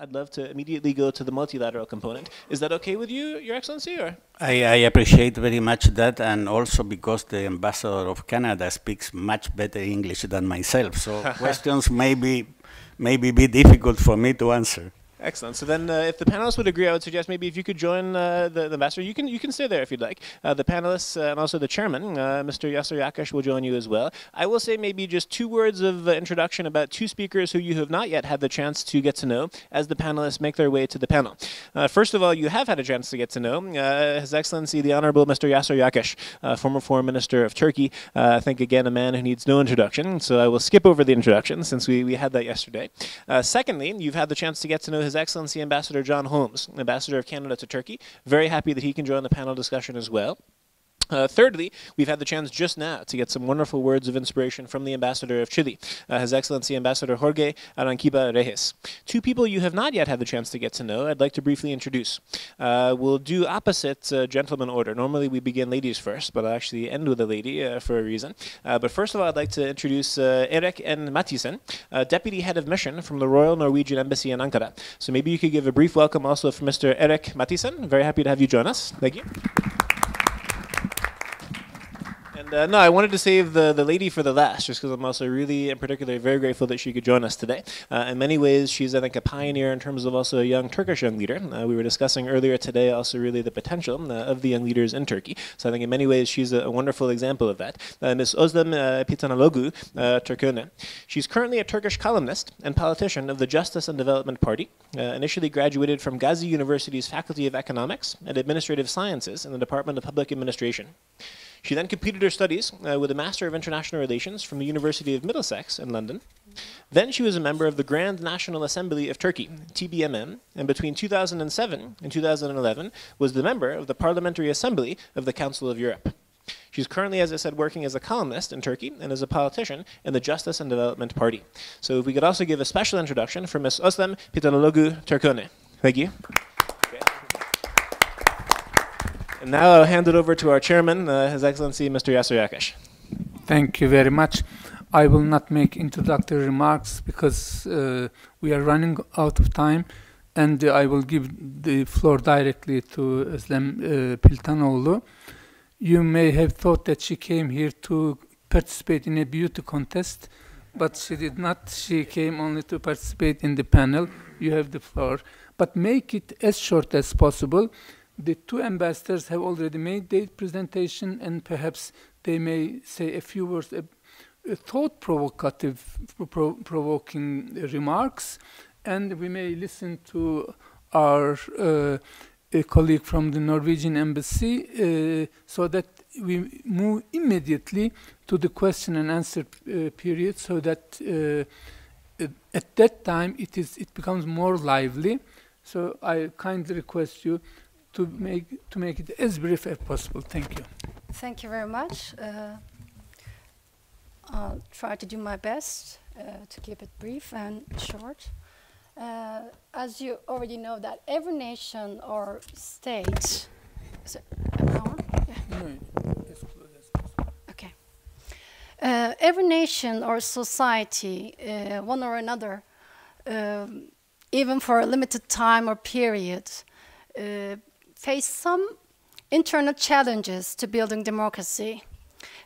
I'd love to immediately go to the multilateral component. Is that okay with you, Your Excellency? Or? I, I appreciate very much that, and also because the ambassador of Canada speaks much better English than myself, so questions may be, maybe be difficult for me to answer. Excellent. So then, uh, if the panelists would agree, I would suggest maybe if you could join uh, the, the ambassador. You can you can stay there if you'd like. Uh, the panelists uh, and also the chairman, uh, Mr. Yasar Yakis, will join you as well. I will say maybe just two words of uh, introduction about two speakers who you have not yet had the chance to get to know as the panelists make their way to the panel. first of all, you have had a chance to get to know His Excellency the Honorable Mr. Yasar Yakis, former Foreign Minister of Turkey. I think again a man who needs no introduction. So I will skip over the introduction since we, we had that yesterday. secondly, you've had the chance to get to know His Excellency Ambassador John Holmes, Ambassador of Canada to Turkey. Very happy that he can join the panel discussion as well. Uh, thirdly, we've had the chance just now to get some wonderful words of inspiration from the ambassador of Chile, uh, His Excellency Ambassador Jorge Arancibia Reyes. Two people you have not yet had the chance to get to know, I'd like to briefly introduce. Uh, we'll do opposite uh, gentleman order. Normally we begin ladies first, but I'll actually end with a lady uh, for a reason. Uh, but first of all, I'd like to introduce Erik N. Mathisen, Deputy Head of Mission from the Royal Norwegian Embassy in Ankara. So maybe you could give a brief welcome also for Mr. Erik Mathisen. Very happy to have you join us. Thank you. Uh, no, I wanted to save the, the lady for the last, just because I'm also really, in particular, very grateful that she could join us today. Uh, in many ways, she's, I think, a pioneer in terms of also a young Turkish young leader. Uh, we were discussing earlier today also really the potential uh, of the young leaders in Turkey. So I think in many ways, she's a, a wonderful example of that. Uh, Ms. Özlem uh, Piltanoğlu Turköne. She's currently a Turkish columnist and politician of the Justice and Development Party. initially graduated from Gazi University's Faculty of Economics and Administrative Sciences in the Department of Public Administration. She then completed her studies uh, with a Master of International Relations from the University of Middlesex in London. Then she was a member of the Grand National Assembly of Turkey, TBMM, and between 2007 and 2011 was the member of the Parliamentary Assembly of the Council of Europe. She's currently, as I said, working as a columnist in Turkey and as a politician in the Justice and Development Party. So if we could also give a special introduction for Ms. Özlem Piltanoğlu Turköne. Thank you. And now I'll hand it over to our chairman, uh, His Excellency Mr. Yasar Yakis. Thank you very much. I will not make introductory remarks because uh, we are running out of time and uh, I will give the floor directly to Özlem uh, Piltanoğlu. You may have thought that she came here to participate in a beauty contest, but she did not. She came only to participate in the panel. You have the floor. But make it as short as possible the two ambassadors have already made their presentation and perhaps they may say a few words, a, a thought provocative, pro provoking remarks, and we may listen to our uh, colleague from the Norwegian embassy uh, so that we move immediately to the question and answer uh, period so that uh, at that time it is it becomes more lively. So I kindly request you to make to make it as brief as possible. Thank you. Thank you very much. Uh, I'll try to do my best uh, to keep it brief and short. Uh, as you already know, that every nation or state. Okay. Uh, every nation or society, uh, one or another, um, even for a limited time or period, uh, face some internal challenges to building democracy.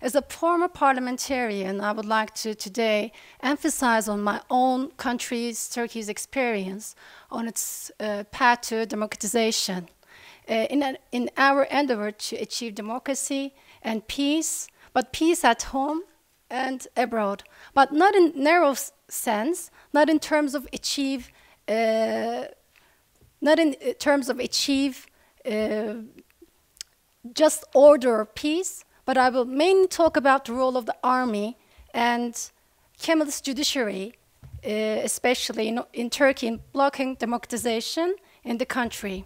As a former parliamentarian, I would like to today emphasize on my own country's, Turkey's experience on its uh, path to democratization. Uh, in, a, in our endeavor to achieve democracy and peace, but peace at home and abroad, but not in narrow sense, not in terms of achieve, uh, not in uh, terms of achieve uh, just order or peace, but I will mainly talk about the role of the army and Kemalist judiciary, uh, especially in, in Turkey, in blocking democratization in the country.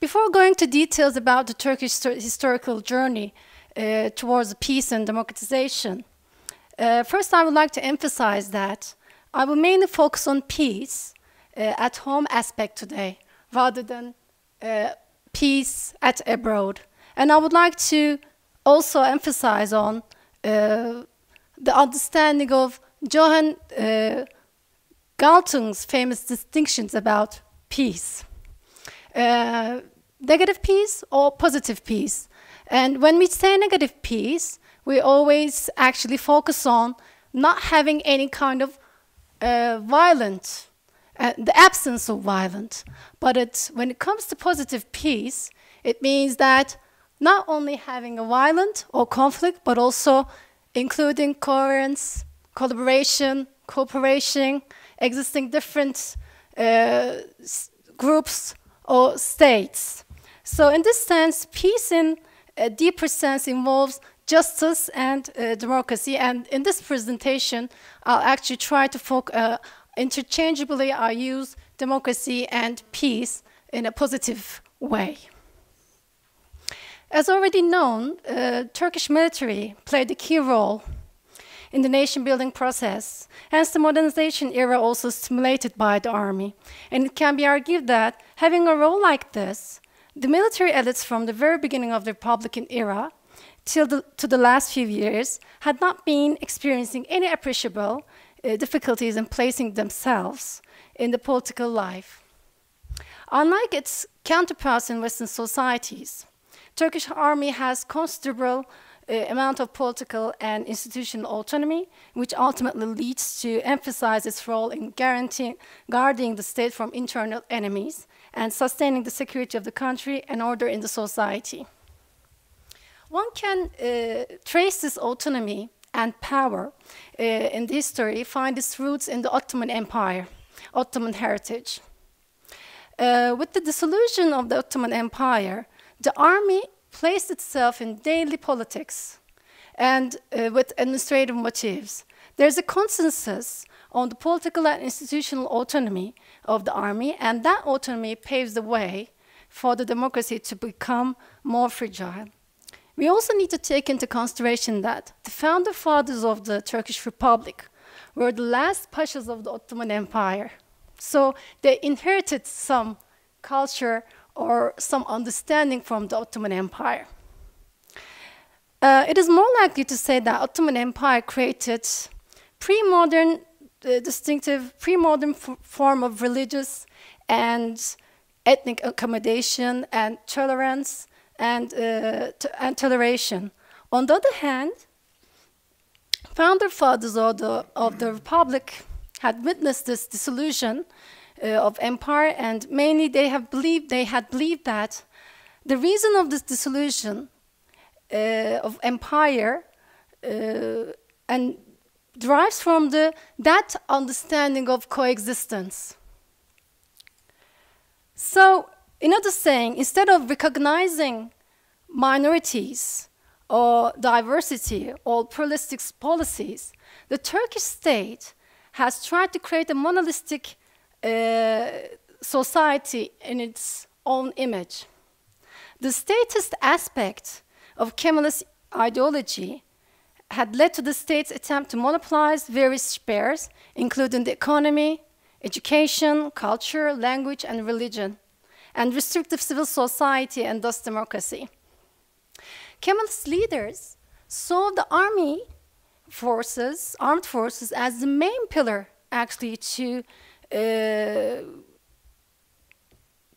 Before going to details about the Turkish historical journey uh, towards peace and democratization, uh, first I would like to emphasize that I will mainly focus on peace uh, at home aspect today, rather than uh, peace at abroad. And I would like to also emphasize on uh, the understanding of Johan uh, Galtung's famous distinctions about peace. Uh, negative peace or positive peace. And when we say negative peace, we always actually focus on not having any kind of uh, violent, uh, the absence of violence. But when it comes to positive peace, it means that not only having a violent or conflict, but also including coherence, collaboration, cooperation, existing different uh, groups or states. So in this sense, peace in a deeper sense involves justice and uh, democracy. And in this presentation, I'll actually try to focus, uh, interchangeably I use democracy and peace in a positive way. As already known, uh, Turkish military played a key role in the nation building process, hence the modernization era also stimulated by the army. And it can be argued that having a role like this, the military elites from the very beginning of the Republican era till the, to the last few years had not been experiencing any appreciable uh, difficulties in placing themselves in the political life. Unlike its counterparts in Western societies, Turkish army has considerable uh, amount of political and institutional autonomy, which ultimately leads to emphasize its role in guaranteeing, guarding the state from internal enemies and sustaining the security of the country and order in the society. One can uh, trace this autonomy and power uh, in the history, find its roots in the Ottoman Empire, Ottoman heritage. Uh, with the dissolution of the Ottoman Empire, the army placed itself in daily politics and uh, with administrative motives. There's a consensus on the political and institutional autonomy of the army, and that autonomy paves the way for the democracy to become more fragile. We also need to take into consideration that the founder fathers of the Turkish Republic were the last pashas of the Ottoman Empire. So they inherited some culture or some understanding from the Ottoman Empire. Uh, it is more likely to say that Ottoman Empire created pre-modern, uh, distinctive pre-modern form of religious and ethnic accommodation and tolerance and, uh, and toleration. On the other hand, founder fathers of the, of the republic had witnessed this dissolution uh, of empire, and mainly they have believed they had believed that the reason of this dissolution uh, of empire uh, and derives from the that understanding of coexistence. So, in other saying, instead of recognizing minorities or diversity or pluralistic policies, the Turkish state has tried to create a monolithic uh, society in its own image. The statist aspect of Kemalist ideology had led to the state's attempt to monopolize various spheres, including the economy, education, culture, language, and religion, and restrictive civil society and thus democracy. Kemalist leaders saw the army forces, armed forces, as the main pillar actually to uh,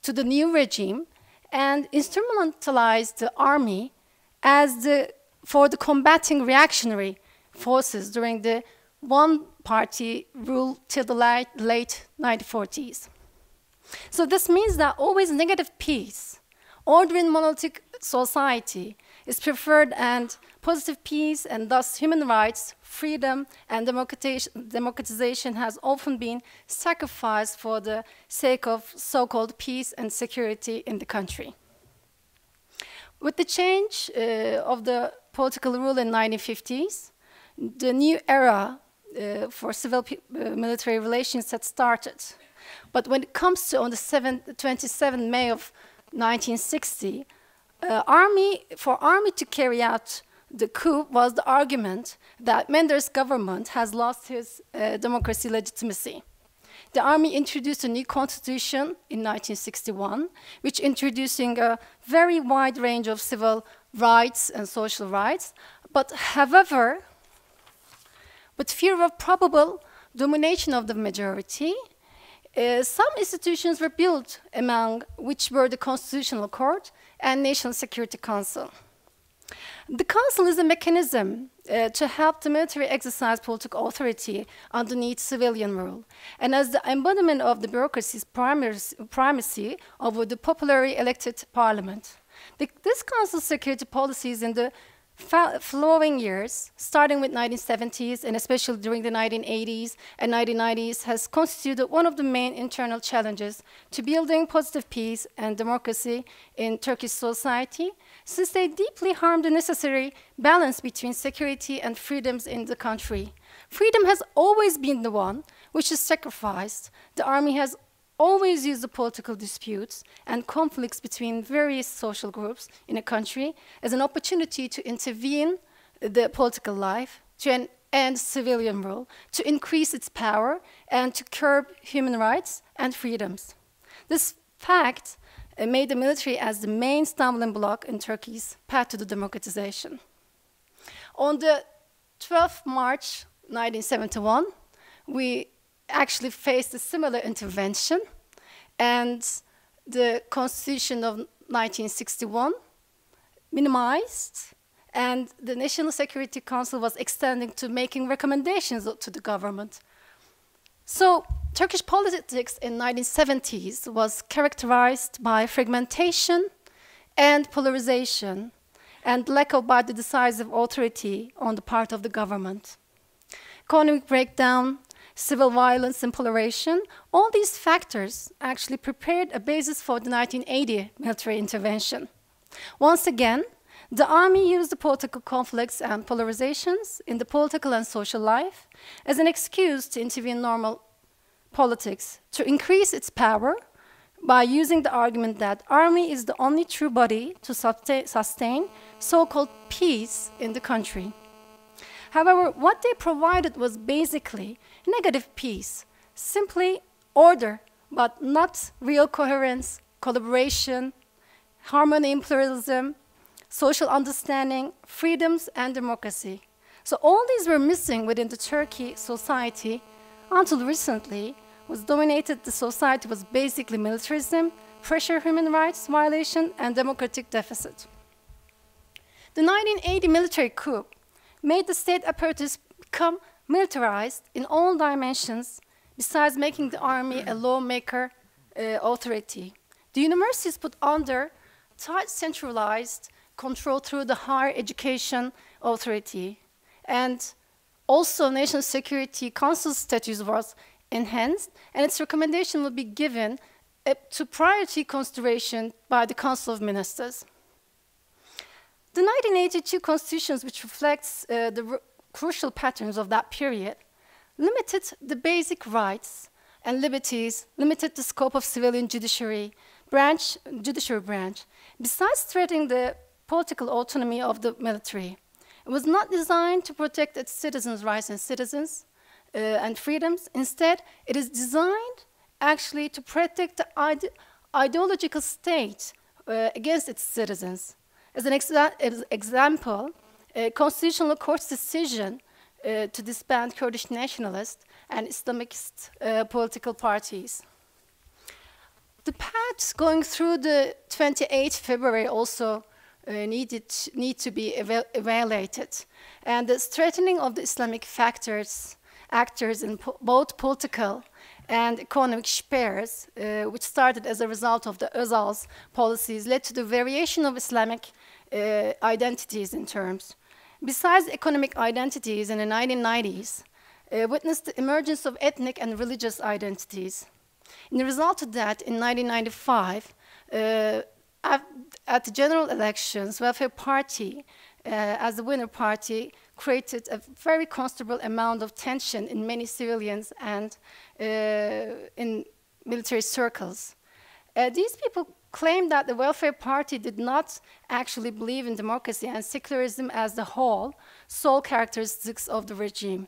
to the new regime and instrumentalized the army as the, for the combating reactionary forces during the one-party rule till the late, late 1940s. So this means that always negative peace, order in monolithic society, is preferred and positive peace and thus human rights, freedom, and democratization has often been sacrificed for the sake of so-called peace and security in the country. With the change uh, of the political rule in 1950s, the new era uh, for civil-military uh, relations had started. But when it comes to on the 7, 27 May of 1960, uh, army, for army to carry out the coup was the argument that Menderes government has lost his uh, democracy legitimacy. The army introduced a new constitution in 1961, which introducing a very wide range of civil rights and social rights. But however, with fear of probable domination of the majority, uh, some institutions were built, among which were the Constitutional Court and National Security Council. The council is a mechanism uh, to help the military exercise political authority underneath civilian rule, and as the embodiment of the bureaucracy's primacy over the popularly elected parliament. The, this council's security policies in the following years, starting with 1970s and especially during the 1980s and 1990s, has constituted one of the main internal challenges to building positive peace and democracy in Turkish society, since they deeply harm the necessary balance between security and freedoms in the country. Freedom has always been the one which is sacrificed. The army has always use the political disputes and conflicts between various social groups in a country as an opportunity to intervene the political life, to end civilian rule, to increase its power, and to curb human rights and freedoms. This fact uh, made the military as the main stumbling block in Turkey's path to the democratization. On the 12th March 1971, we actually faced a similar intervention, and the Constitution of 1961 minimized, and the National Security Council was extending to making recommendations to the government. So Turkish politics in 1970s was characterized by fragmentation and polarization and lack of body decisive authority on the part of the government. Economic breakdown, civil violence and polarization, all these factors actually prepared a basis for the 1980 military intervention. Once again, the army used the political conflicts and polarizations in the political and social life as an excuse to intervene in normal politics, to increase its power by using the argument that army is the only true body to sustain so-called peace in the country. However, what they provided was basically negative peace, simply order, but not real coherence, collaboration, harmony and pluralism, social understanding, freedoms, and democracy. So all these were missing within the Turkey society until recently was dominated the society was basically militarism, pressure human rights violation, and democratic deficit. The 1980 military coup made the state apparatus become militarized in all dimensions, besides making the army a lawmaker uh, authority. The universities put under tight centralized control through the higher education authority. And also National Security Council status was enhanced, and its recommendation will be given to priority consideration by the Council of Ministers. The 1982 constitutions, which reflects uh, the crucial patterns of that period, limited the basic rights and liberties, limited the scope of civilian judiciary branch, judiciary branch, besides threatening the political autonomy of the military. It was not designed to protect its citizens' rights and citizens uh, and freedoms. Instead, it is designed actually to protect the ide ideological state uh, against its citizens. As an exa as example, a constitutional court's decision uh, to disband Kurdish nationalist and Islamist uh, political parties. The paths going through the 28th February also uh, needed need to be evaluated, and the strengthening of the Islamic factors actors in po both political and economic spheres, uh, which started as a result of the Özal's policies, led to the variation of Islamic uh, identities in terms. Besides economic identities in the 1990s, uh, witnessed the emergence of ethnic and religious identities. In the result of that, in 1995, uh, at, at, the general elections, Welfare Party, uh, as the winner party, created a very considerable amount of tension in many civilians and uh, in military circles. Uh, these people claimed that the Welfare Party did not actually believe in democracy and secularism as the whole, sole characteristics of the regime.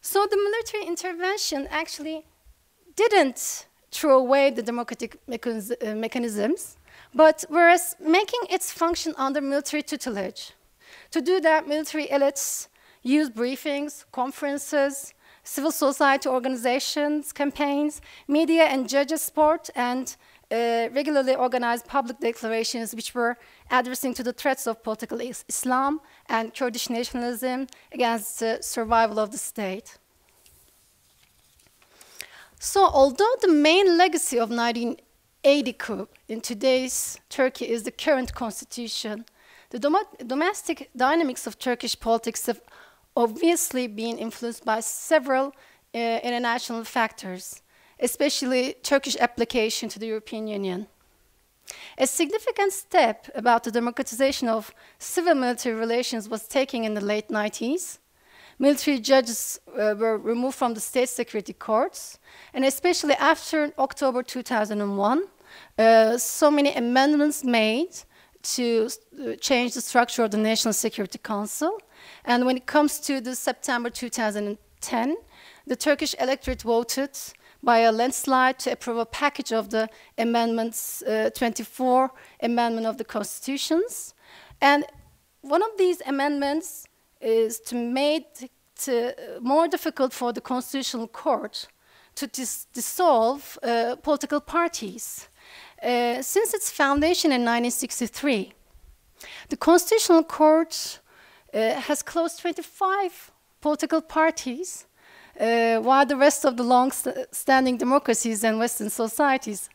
So the military intervention actually didn't throw away the democratic uh, mechanisms, but whereas making its function under military tutelage. To do that, military elites used briefings, conferences, civil society organizations, campaigns, media and judges support, and uh, regularly organized public declarations which were addressing to the threats of political is Islam and Kurdish nationalism against the survival of the state. So although the main legacy of 1980 coup in today's Turkey is the current constitution, the dom domestic dynamics of Turkish politics have obviously been influenced by several uh, international factors, especially Turkish application to the European Union. A significant step about the democratization of civil-military relations was taken in the late 90s. Military judges uh, were removed from the state security courts, and especially after October 2001, uh, so many amendments made to uh, change the structure of the National Security Council. And when it comes to the September 2010, the Turkish electorate voted by a landslide to approve a package of the amendments, uh, 24 amendment of the constitutions. And one of these amendments is to make it uh, more difficult for the constitutional court to dis dissolve uh, political parties. Uh, since its foundation in 1963, the Constitutional Court uh, has closed 25 political parties, uh, while the rest of the long-standing democracies and Western societies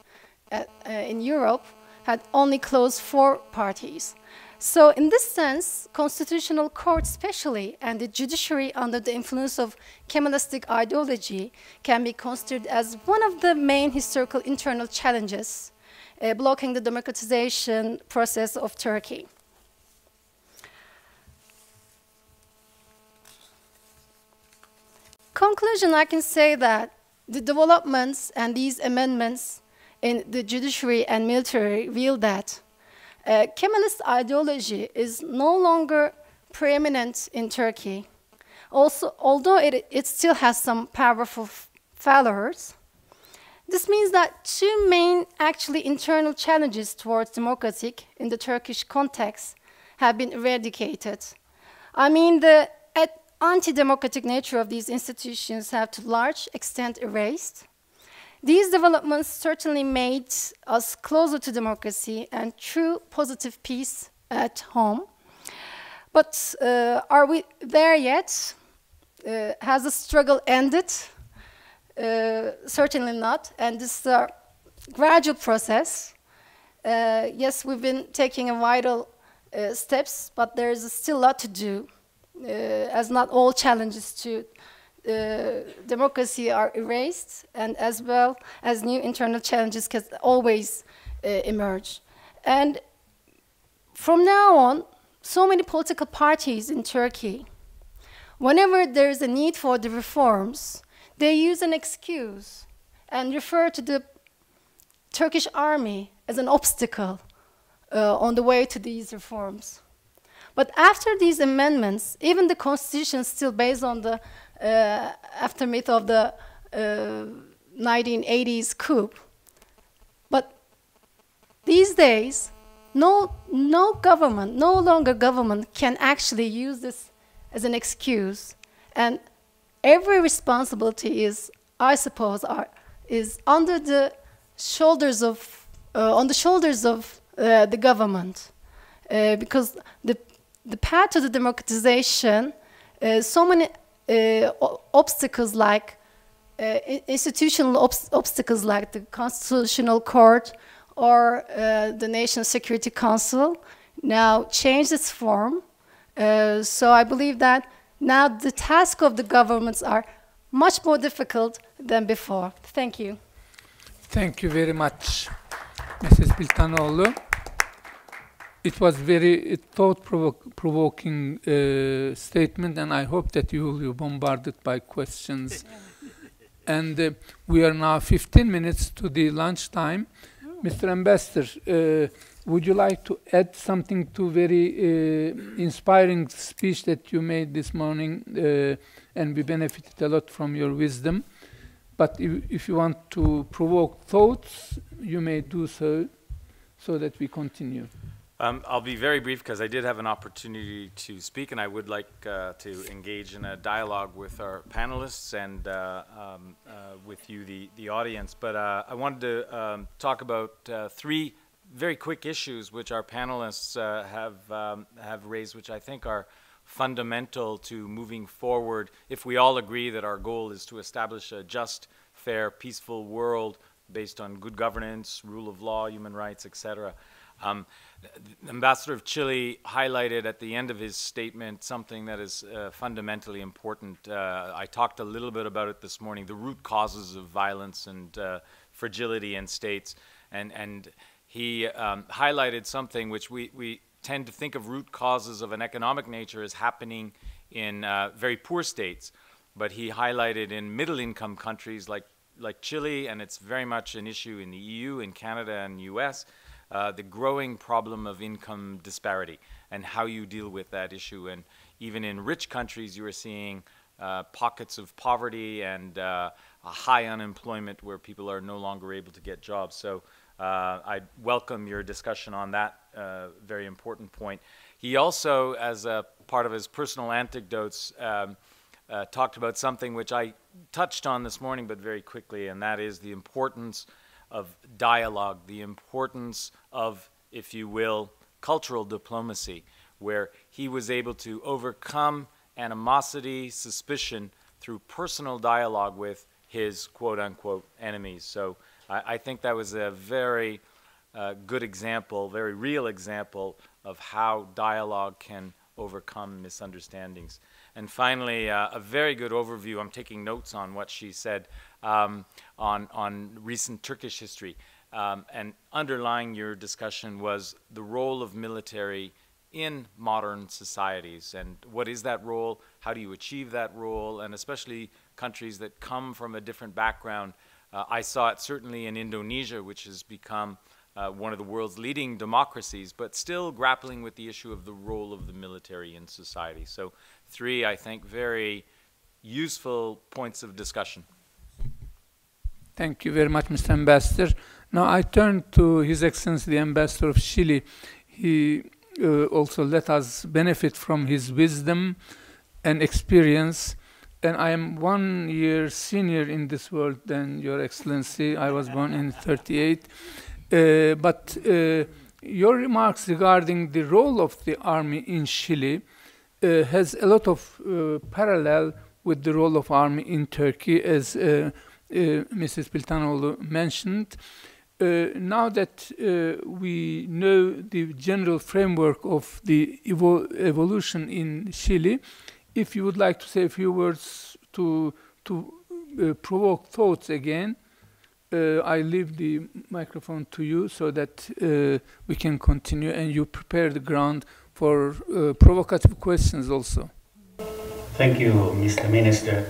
uh, uh, in Europe had only closed four parties. So in this sense, constitutional court especially and the judiciary under the influence of Kemalistic ideology can be considered as one of the main historical internal challenges uh, blocking the democratization process of Turkey. Conclusion, I can say that the developments and these amendments in the judiciary and military reveal that uh, Kemalist ideology is no longer preeminent in Turkey. Also, although it, it still has some powerful followers, this means that two main actually internal challenges towards democratic in the Turkish context have been eradicated. I mean, the anti-democratic nature of these institutions have to large extent erased. These developments certainly made us closer to democracy and true positive peace at home. But uh, are we there yet? Uh, has the struggle ended? Uh, certainly not. And this is a gradual process. Uh, yes, we've been taking a vital uh, steps, but there is still a lot to do, Uh, as not all challenges to uh, democracy are erased, and as well as new internal challenges can always uh, emerge. And from now on, so many political parties in Turkey, whenever there is a need for the reforms, they use an excuse and refer to the Turkish army as an obstacle uh, on the way to these reforms. But after these amendments, even the constitution is still based on the uh, aftermath of the uh, 1980s coup. But these days, no, no government, no longer government can actually use this as an excuse and every responsibility is, I suppose, are, is under the shoulders of, uh, on the shoulders of uh, the government, uh, because the the path to the democratization, uh, so many uh, obstacles like uh, institutional ob obstacles like the constitutional court or the National Security Council now changed its form. so I believe that now the task of the governments are much more difficult than before. Thank you. Thank you very much, Mrs. Piltanoğlu. It was a very thought-provoking uh, statement, and I hope that you will be bombarded by questions. and uh, we are now 15 minutes to the lunchtime. Mr. Ambassador, uh, would you like to add something to very uh, inspiring speech that you made this morning uh, and we benefited a lot from your wisdom but if, if, you want to provoke thoughts you may do so so that we continue Um, I'll be very brief because I did have an opportunity to speak, and I would like uh, to engage in a dialogue with our panelists and uh, um, uh, with you, the, the audience. But uh, I wanted to um, talk about uh, three very quick issues which our panelists uh, have, um, have raised, which I think are fundamental to moving forward if we all agree that our goal is to establish a just, fair, peaceful world based on good governance, rule of law, human rights, etc. Um, the Ambassador of Chile highlighted at the end of his statement something that is uh, fundamentally important. Uh, I talked a little bit about it this morning, the root causes of violence and uh, fragility in states. And, and he um, highlighted something which we, we tend to think of root causes of an economic nature as happening in uh, very poor states. But he highlighted in middle income countries like, like Chile, and it's very much an issue in the EU, in Canada, and US uh, the growing problem of income disparity and how you deal with that issue. And even in rich countries, you are seeing uh, pockets of poverty and uh, a high unemployment where people are no longer able to get jobs. So uh, I welcome your discussion on that uh, very important point. He also, as a part of his personal anecdotes, um, talked about something which I touched on this morning, but very quickly, and that is the importance of dialogue, the importance of, if you will, cultural diplomacy, where he was able to overcome animosity, suspicion through personal dialogue with his quote unquote enemies. So I, I think that was a very uh, good example, very real example of how dialogue can overcome misunderstandings. And finally, uh, a very good overview. I'm taking notes on what she said um, on, on recent Turkish history. Um, and underlying your discussion was the role of military in modern societies and what is that role, how do you achieve that role, and especially countries that come from a different background. Uh, I saw it certainly in Indonesia, which has become uh, one of the world's leading democracies, but still grappling with the issue of the role of the military in society. So, three, I think, very useful points of discussion. Thank you very much, Mr. Ambassador. Now I turn to His Excellency the Ambassador of Chile. He uh, also let us benefit from his wisdom and experience. And I am one year senior in this world than Your Excellency. I was born in 38. Uh, but uh, your remarks regarding the role of the army in Chile uh, has a lot of parallel with the role of army in Turkey as Mrs. Piltanoğlu mentioned. Uh, now that uh, we know the general framework of the evo evolution in Chile, if you would like to say a few words to to uh, provoke thoughts again, uh, I leave the microphone to you so that uh, we can continue and you prepare the ground for provocative questions also. Thank you, Mr. Minister.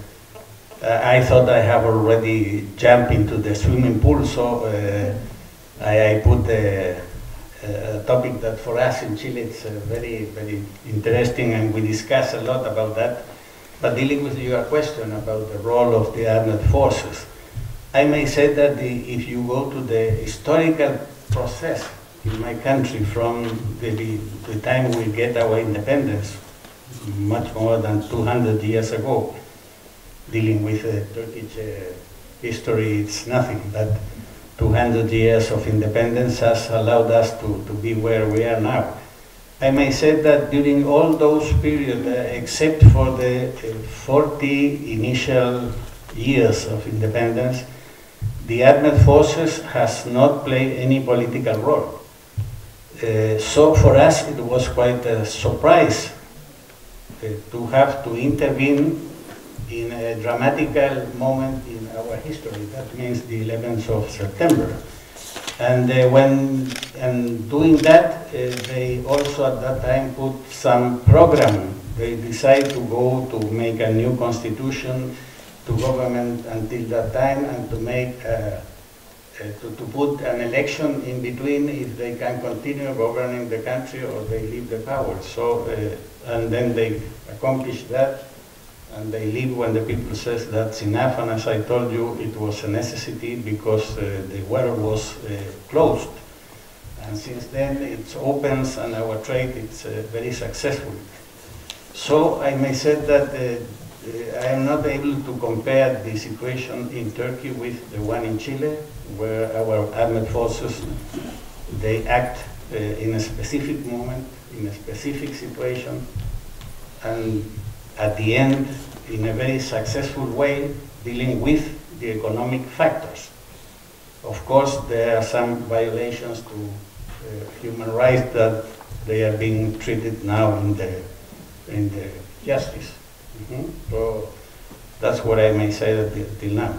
Uh, I thought I have already jumped into the swimming pool, so uh, I, I, put a, uh, topic that for us in Chile it's very, very interesting, and we discuss a lot about that. But dealing with your question about the role of the armed forces, I may say that the, if you go to the historical process in my country from the, the time we get our independence, much more than 200 years ago, dealing with uh, Turkish uh, history, it's nothing. But 200 years of independence has allowed us to, to be where we are now. I may say that during all those periods, uh, except for the uh, 40 initial years of independence, the armed forces has not played any political role. Uh, so for us it was quite a surprise uh, to have to intervene in a dramatical moment in our history. That means the 11th of September. And uh, when and doing that, uh, they also at that time put some program. They decided to go to make a new constitution to government until that time and to make uh, uh, to, to put an election in between if they can continue governing the country or they leave the power. So uh, and then they accomplish that and they leave when the people says that's enough. And as I told you, it was a necessity because uh, the water was uh, closed. and since then it opens and our trade is uh, very successful. So I may say that uh, I am not able to compare the situation in Turkey with the one in Chile, where our armed forces they act uh, in a specific moment, in a specific situation, and at the end, in a very successful way, dealing with the economic factors. Of course, there are some violations to uh, human rights that they are being treated now in the in the justice. Mm -hmm. So that's what I may say till now.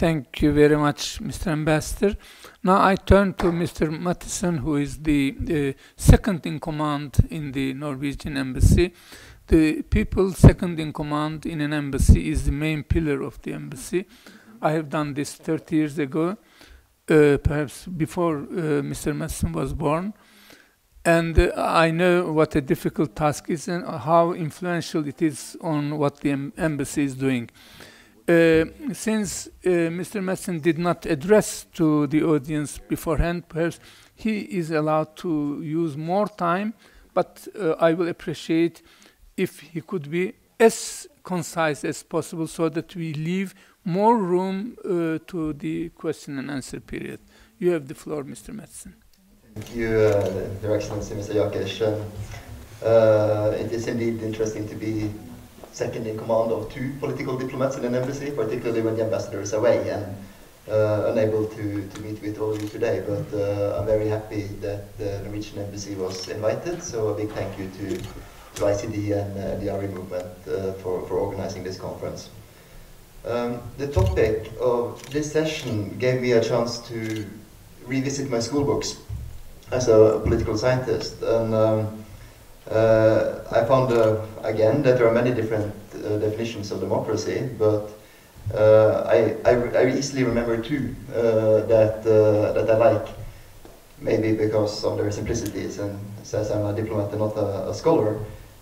Thank you very much, Mr. Ambassador. Now I turn to Mr. Mathisen, who is the, the second in command in the Norwegian embassy. The people second in command in an embassy is the main pillar of the embassy. I have done this 30 years ago, uh, perhaps before uh, Mr. Mathisen was born. And uh, I know what a difficult task is and how influential it is on what the em embassy is doing. Uh, since uh, Mr. Mathisen did not address to the audience beforehand, perhaps he is allowed to use more time, but uh, I will appreciate if he could be as concise as possible so that we leave more room uh, to the question and answer period. You have the floor, Mr. Mathisen. Thank you, uh, Your Excellency, Mr. Yakis. Uh, it is indeed interesting to be second in command of two political diplomats in an embassy, particularly when the ambassador is away and uh, unable to, to meet with all of you today. But uh, I'm very happy that the Norwegian embassy was invited, so a big thank you to, to ICD and uh, the RE movement uh, for, for organizing this conference. Um, the topic of this session gave me a chance to revisit my school books as a political scientist. And um, uh, I found, uh, again, that there are many different uh, definitions of democracy, but uh, I, I, I, easily remember two uh, that, uh, that I like, maybe because of their simplicities and says I'm a diplomat and not a, a scholar.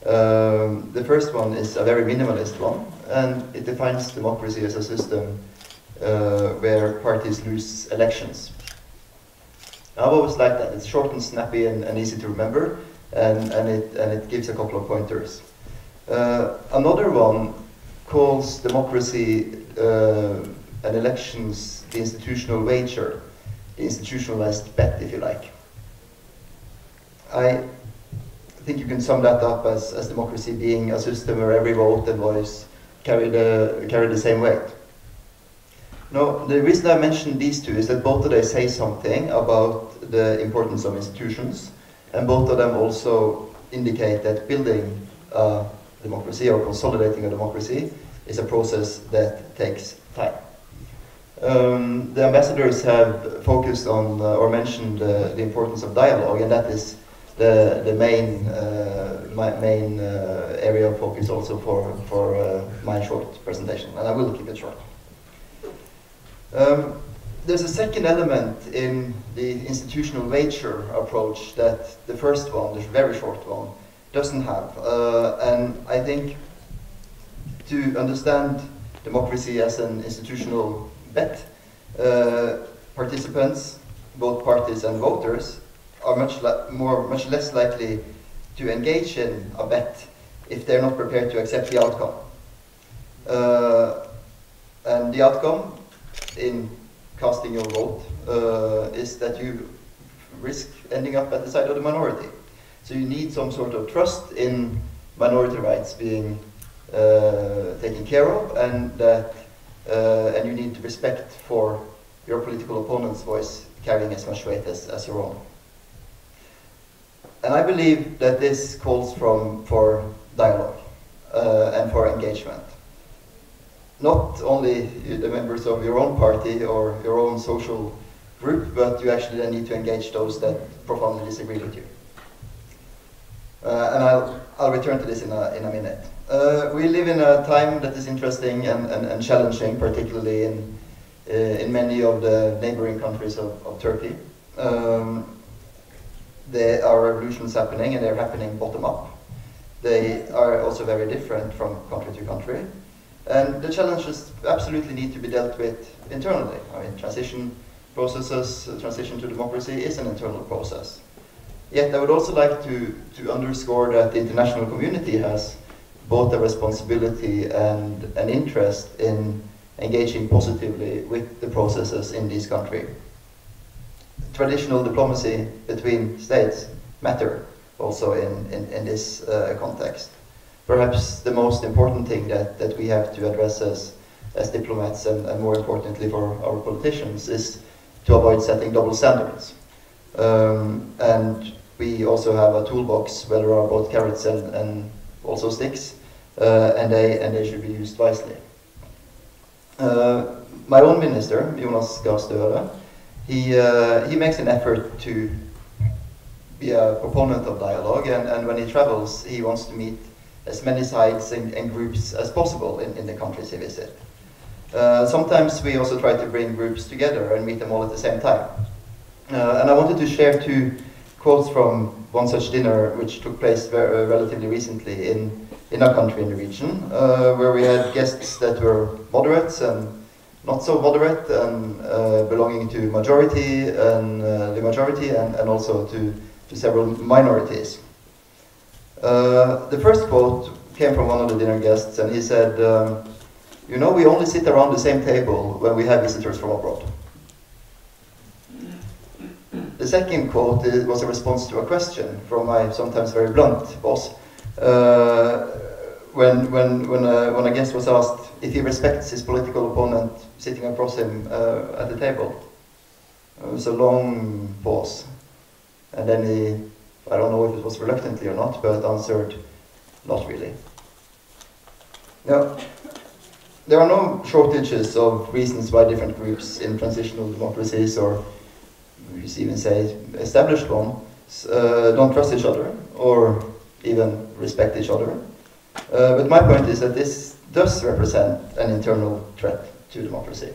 Um, the first one is a very minimalist one, and it defines democracy as a system where parties lose elections. I've always liked that. It's short and snappy and, and easy to remember, and, and, it, and it gives a couple of pointers. Uh, another one calls democracy uh, and elections the institutional wager, the institutionalized bet, if you like. I think you can sum that up as, as democracy being a system where every vote and voice carry the, carry the same weight. Now, the reason I mention these two is that both of them say something about the importance of institutions, and both of them also indicate that building a democracy or consolidating a democracy is a process that takes time. Um, the ambassadors have focused on uh, or mentioned uh, the importance of dialogue, and that is the, the main, uh, main uh, area of focus also for, for uh, my short presentation, and I will keep it short. Um, there's a second element in the institutional nature approach that the first one, the very short one, doesn't have. Uh, and I think to understand democracy as an institutional bet, uh, participants, both parties and voters, are much more, much less likely to engage in a bet if they're not prepared to accept the outcome. Uh, and the outcome in casting your vote uh, is that you risk ending up at the side of the minority. So you need some sort of trust in minority rights being uh, taken care of, and that uh, and you need respect for your political opponent's voice carrying as much weight as, as your own. And I believe that this calls from for dialogue uh, and for engagement not only the members of your own party or your own social group, but you actually then need to engage those that profoundly disagree with you. Uh, and I'll, I'll return to this in a, in a minute. Uh, we live in a time that is interesting and, and, and challenging, particularly in, uh, in many of the neighboring countries of, of Turkey. Um, there are revolutions happening, and they're happening bottom up. They are also very different from country to country. And the challenges absolutely need to be dealt with internally. I mean, transition processes, uh, transition to democracy, is an internal process. Yet I would also like to, to underscore that the international community has both a responsibility and an interest in engaging positively with the processes in this country. Traditional diplomacy between states matter also in, in, in this uh, context. Perhaps the most important thing that, that we have to address as, as diplomats and, and more importantly for our politicians is to avoid setting double standards. Um, and we also have a toolbox where there are both carrots and, and also sticks, uh, and, they, and they should be used wisely. Uh, my own minister, Jonas Gahr he, uh, he makes an effort to be a proponent of dialogue, and, and when he travels, he wants to meet as many sites and, and groups as possible in, in the countries he visits. Uh, sometimes we also try to bring groups together and meet them all at the same time. Uh, and I wanted to share two quotes from one such dinner which took place very, uh, relatively recently in, in our country in the region, uh, where we had guests that were moderates and not so moderate and uh, belonging to majority and uh, the majority and, and also to, to several minorities. The first quote came from one of the dinner guests and he said, um, you know, we only sit around the same table when we have visitors from abroad. The second quote was a response to a question from my sometimes very blunt boss. Uh, when, when, when, uh, when a guest was asked if he respects his political opponent sitting across him uh, at the table. It was a long pause. And then he, I don't know if it was reluctantly or not, but answered, not really. Now, there are no shortages of reasons why different groups in transitional democracies or you even say established ones uh, don't trust each other or even respect each other. Uh, but my point is that this does represent an internal threat to democracy.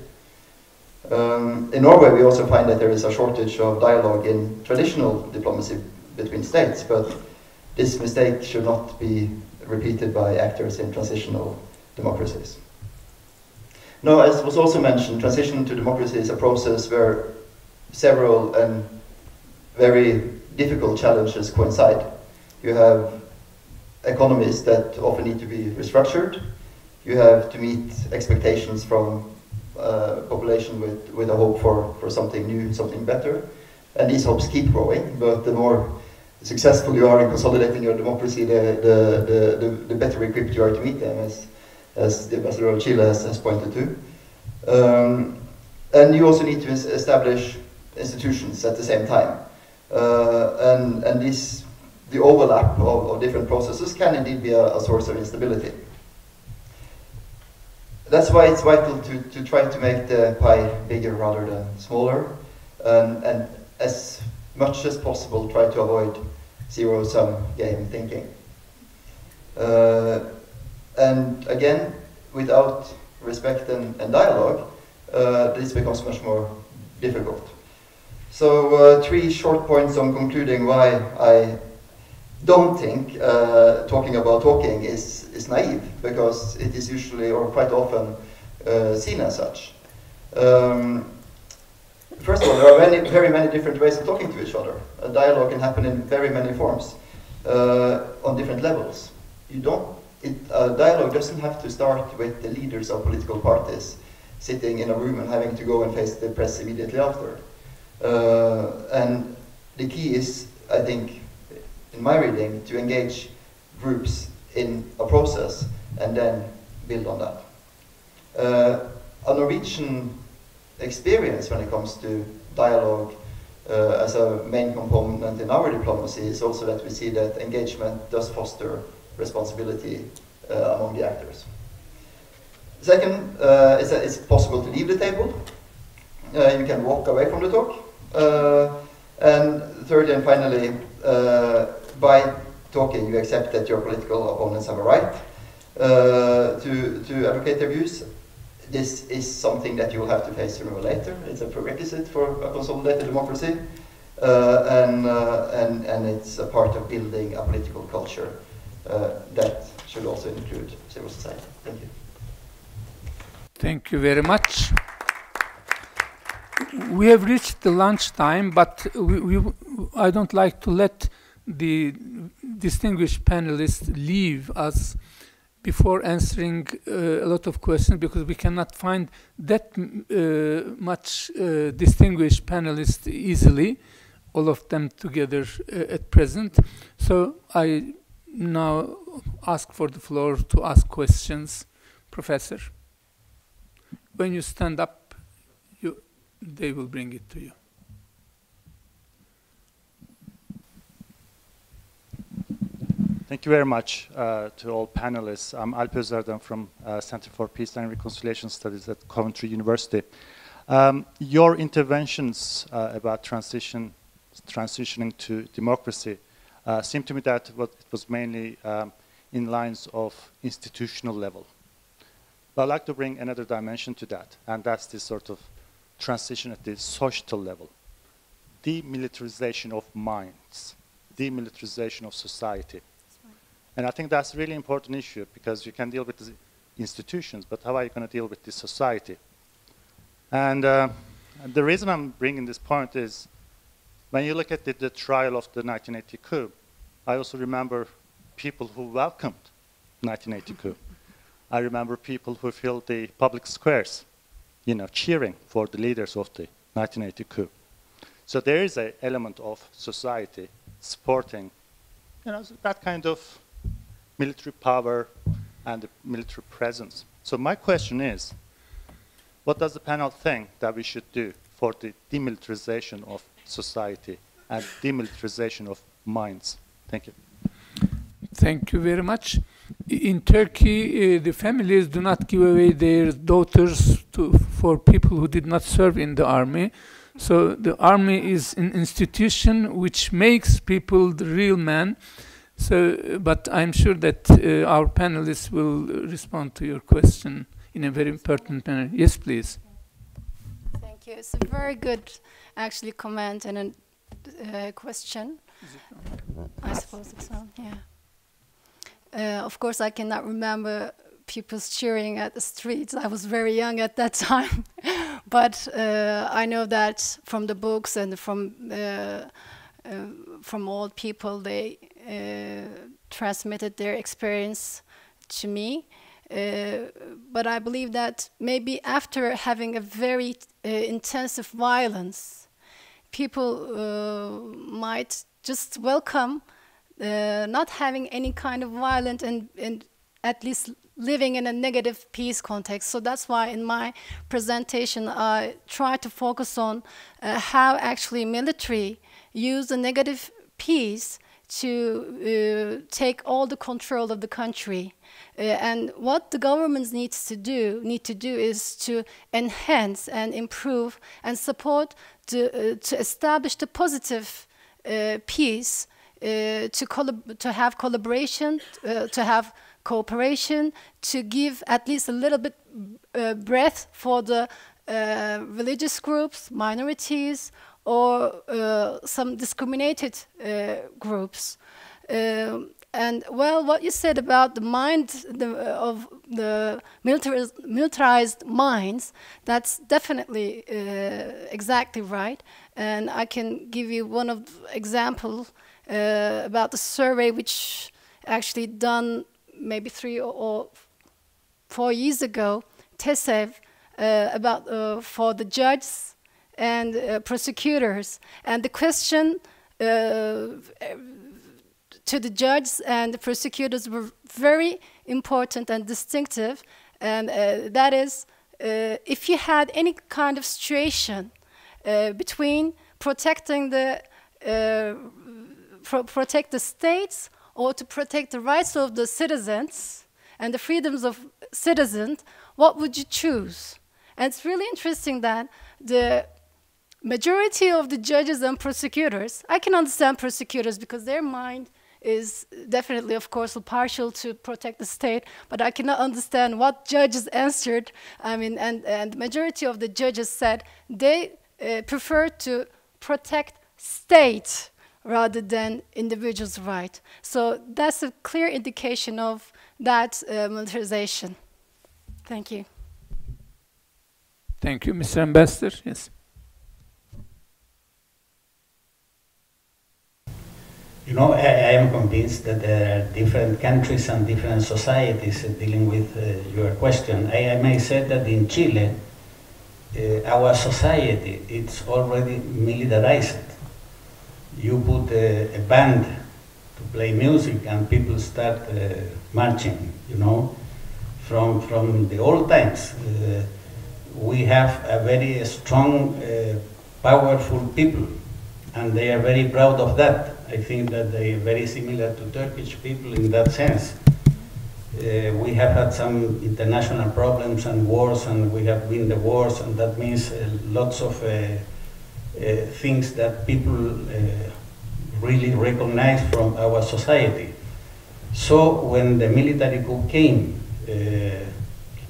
Um, in Norway, we also find that there is a shortage of dialogue in traditional diplomacy between states, but this mistake should not be repeated by actors in transitional democracies. Now, as was also mentioned, transition to democracy is a process where several and very difficult challenges coincide. You have economies that often need to be restructured. You have to meet expectations from uh, population with, with a hope for, for something new, something better. And these hopes keep growing, but the more successful you are in consolidating your democracy, the, the, the, the, better equipped you are to meet them, as as the ambassador of Chile has, has pointed to. Um, and you also need to establish institutions at the same time. Uh, and and this, the overlap of, of, different processes can indeed be a, a, source of instability. That's why it's vital to, to try to make the pie bigger rather than smaller, and as much as possible try to avoid zero-sum game thinking. Uh, and again, without respect and, and dialogue, uh, this becomes much more difficult. So uh, three short points on concluding why I don't think uh, talking about talking is, is naive, because it is usually or quite often uh, seen as such. Um, first of all, there are many, very many different ways of talking to each other. A dialogue can happen in very many forms, uh, on different levels. You don't it, dialogue doesn't have to start with the leaders of political parties sitting in a room and having to go and face the press immediately after. Uh, and the key is, I think, in my reading, to engage groups in a process and then build on that. Uh, a Norwegian experience when it comes to dialogue uh, as a main component in our diplomacy is also that we see that engagement does foster responsibility uh, among the actors. Second, uh, is that it's possible to leave the table. Uh, you can walk away from the talk. and third and finally, by talking, you accept that your political opponents have a right to, to advocate their views this is something that you will have to face sooner or later. It's a prerequisite for a consolidated democracy, uh, and, uh, and, and it's a part of building a political culture uh, that should also include civil society. Thank you. Thank you very much. we have reached the lunch time, but we, we, I don't like to let the distinguished panelists leave us before answering uh, a lot of questions because we cannot find that uh, much uh, distinguished panelists easily, all of them together uh, at present. So I now ask for the floor to ask questions. Professor, when you stand up, you, they will bring it to you. Thank you very much uh, to all panelists. I'm Alp Özerdem from uh, Center for Peace and Reconciliation Studies at Coventry University. Um, your interventions uh, about transition, transitioning to democracy uh, seem to me that what it was mainly um, in lines of institutional level. But I'd like to bring another dimension to that, and that's this sort of transition at the social level. Demilitarization of minds, demilitarization of society and I think that's a really important issue because you can deal with the institutions, but how are you going to deal with the society? And uh, the reason I'm bringing this point is when you look at the, the, trial of the 1980 coup, I also remember people who welcomed 1980 coup. I remember people who filled the public squares, you know, cheering for the leaders of the 1980 coup. So there is an element of society supporting, you know, that kind of military power and the military presence. So my question is, what does the panel think that we should do for the demilitarization of society and demilitarization of minds? Thank you. Thank you very much. In Turkey, uh, the families do not give away their daughters to, for people who did not serve in the army. So the army is an institution which makes people the real men. So, but I'm sure that uh, our panelists will respond to your question in a very important manner. Yes, please. Thank you. It's a very good, actually, comment and a uh, question. I suppose it's on, yeah. Uh, of course, I cannot remember people cheering at the streets. I was very young at that time. but uh, I know that from the books and from, uh, uh, from old people, they transmitted their experience to me. Uh, but I believe that maybe after having a very uh, intensive violence, people might just welcome not having any kind of violent and, and at least living in a negative peace context. So that's why in my presentation I try to focus on uh, how actually military use the negative peace to uh, take all the control of the country. Uh, and what the governments needs to do need to do is to enhance and improve and support to, uh, to establish the positive uh, peace uh, to, to have collaboration, uh, to have cooperation, to give at least a little bit breath for the religious groups, minorities, or uh, some discriminated uh, groups. Um, and well, what you said about the mind the, uh, of the militarized, militarized minds, that's definitely uh, exactly right. And I can give you one of example uh, about the survey which actually done maybe three or, or four years ago, TESEV, uh, about for the judges and uh, prosecutors. And the question uh, to the judges and the prosecutors were very important and distinctive. And uh, that is, uh, if you had any kind of situation uh, between protecting the uh, pro protect the states or to protect the rights of the citizens and the freedoms of citizens, what would you choose? And it's really interesting that the majority of the judges and prosecutors, I can understand prosecutors because their mind is definitely, of course, partial to protect the state, but I cannot understand what judges answered. I mean, and, and majority of the judges said they uh, prefer to protect state rather than individual's right. So that's a clear indication of that uh, militarization. Thank you. Thank you, Mr. Ambassador. Yes. You know, I, I, am convinced that there are different countries and different societies dealing with uh, your question. I, I, may say that in Chile, uh, our society it's already militarized. You put a, a, band to play music and people start uh, marching, you know, from, from the old times. Uh, we have a very strong, uh, powerful people and they are very proud of that. I think that they are very similar to Turkish people in that sense. Uh, we have had some international problems and wars, and we have won the wars, and that means uh, lots of uh, uh things that people uh, really recognize from our society. So when the military coup came, uh,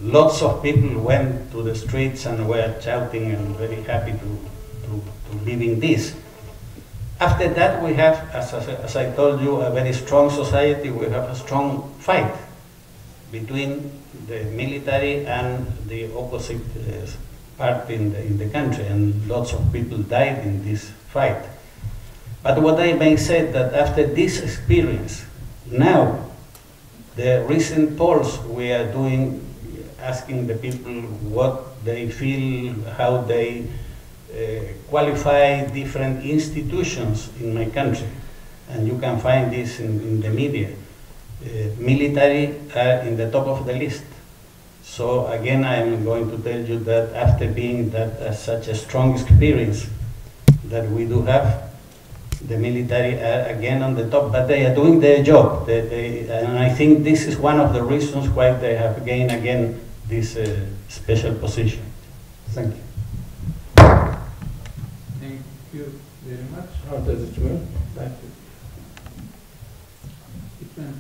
lots of people went to the streets and were shouting and very happy to, to, to live in this. After that, we have, as, as, I told you, a very strong society. We have a strong fight between the military and the opposite uh, part in the, in the country, and lots of people died in this fight. But what I may say that after this experience, now, the recent polls we are doing, asking the people what they feel, how they qualify different institutions in my country, and you can find this in, in the media. Uh, military are in the top of the list. So again, I am going to tell you that after being that uh, such a strong experience that we do have, the military are again on the top, but they are doing their job. They, they, and I think this is one of the reasons why they have gained again this uh, special position. Thank you. Very much. How does it work? Like it went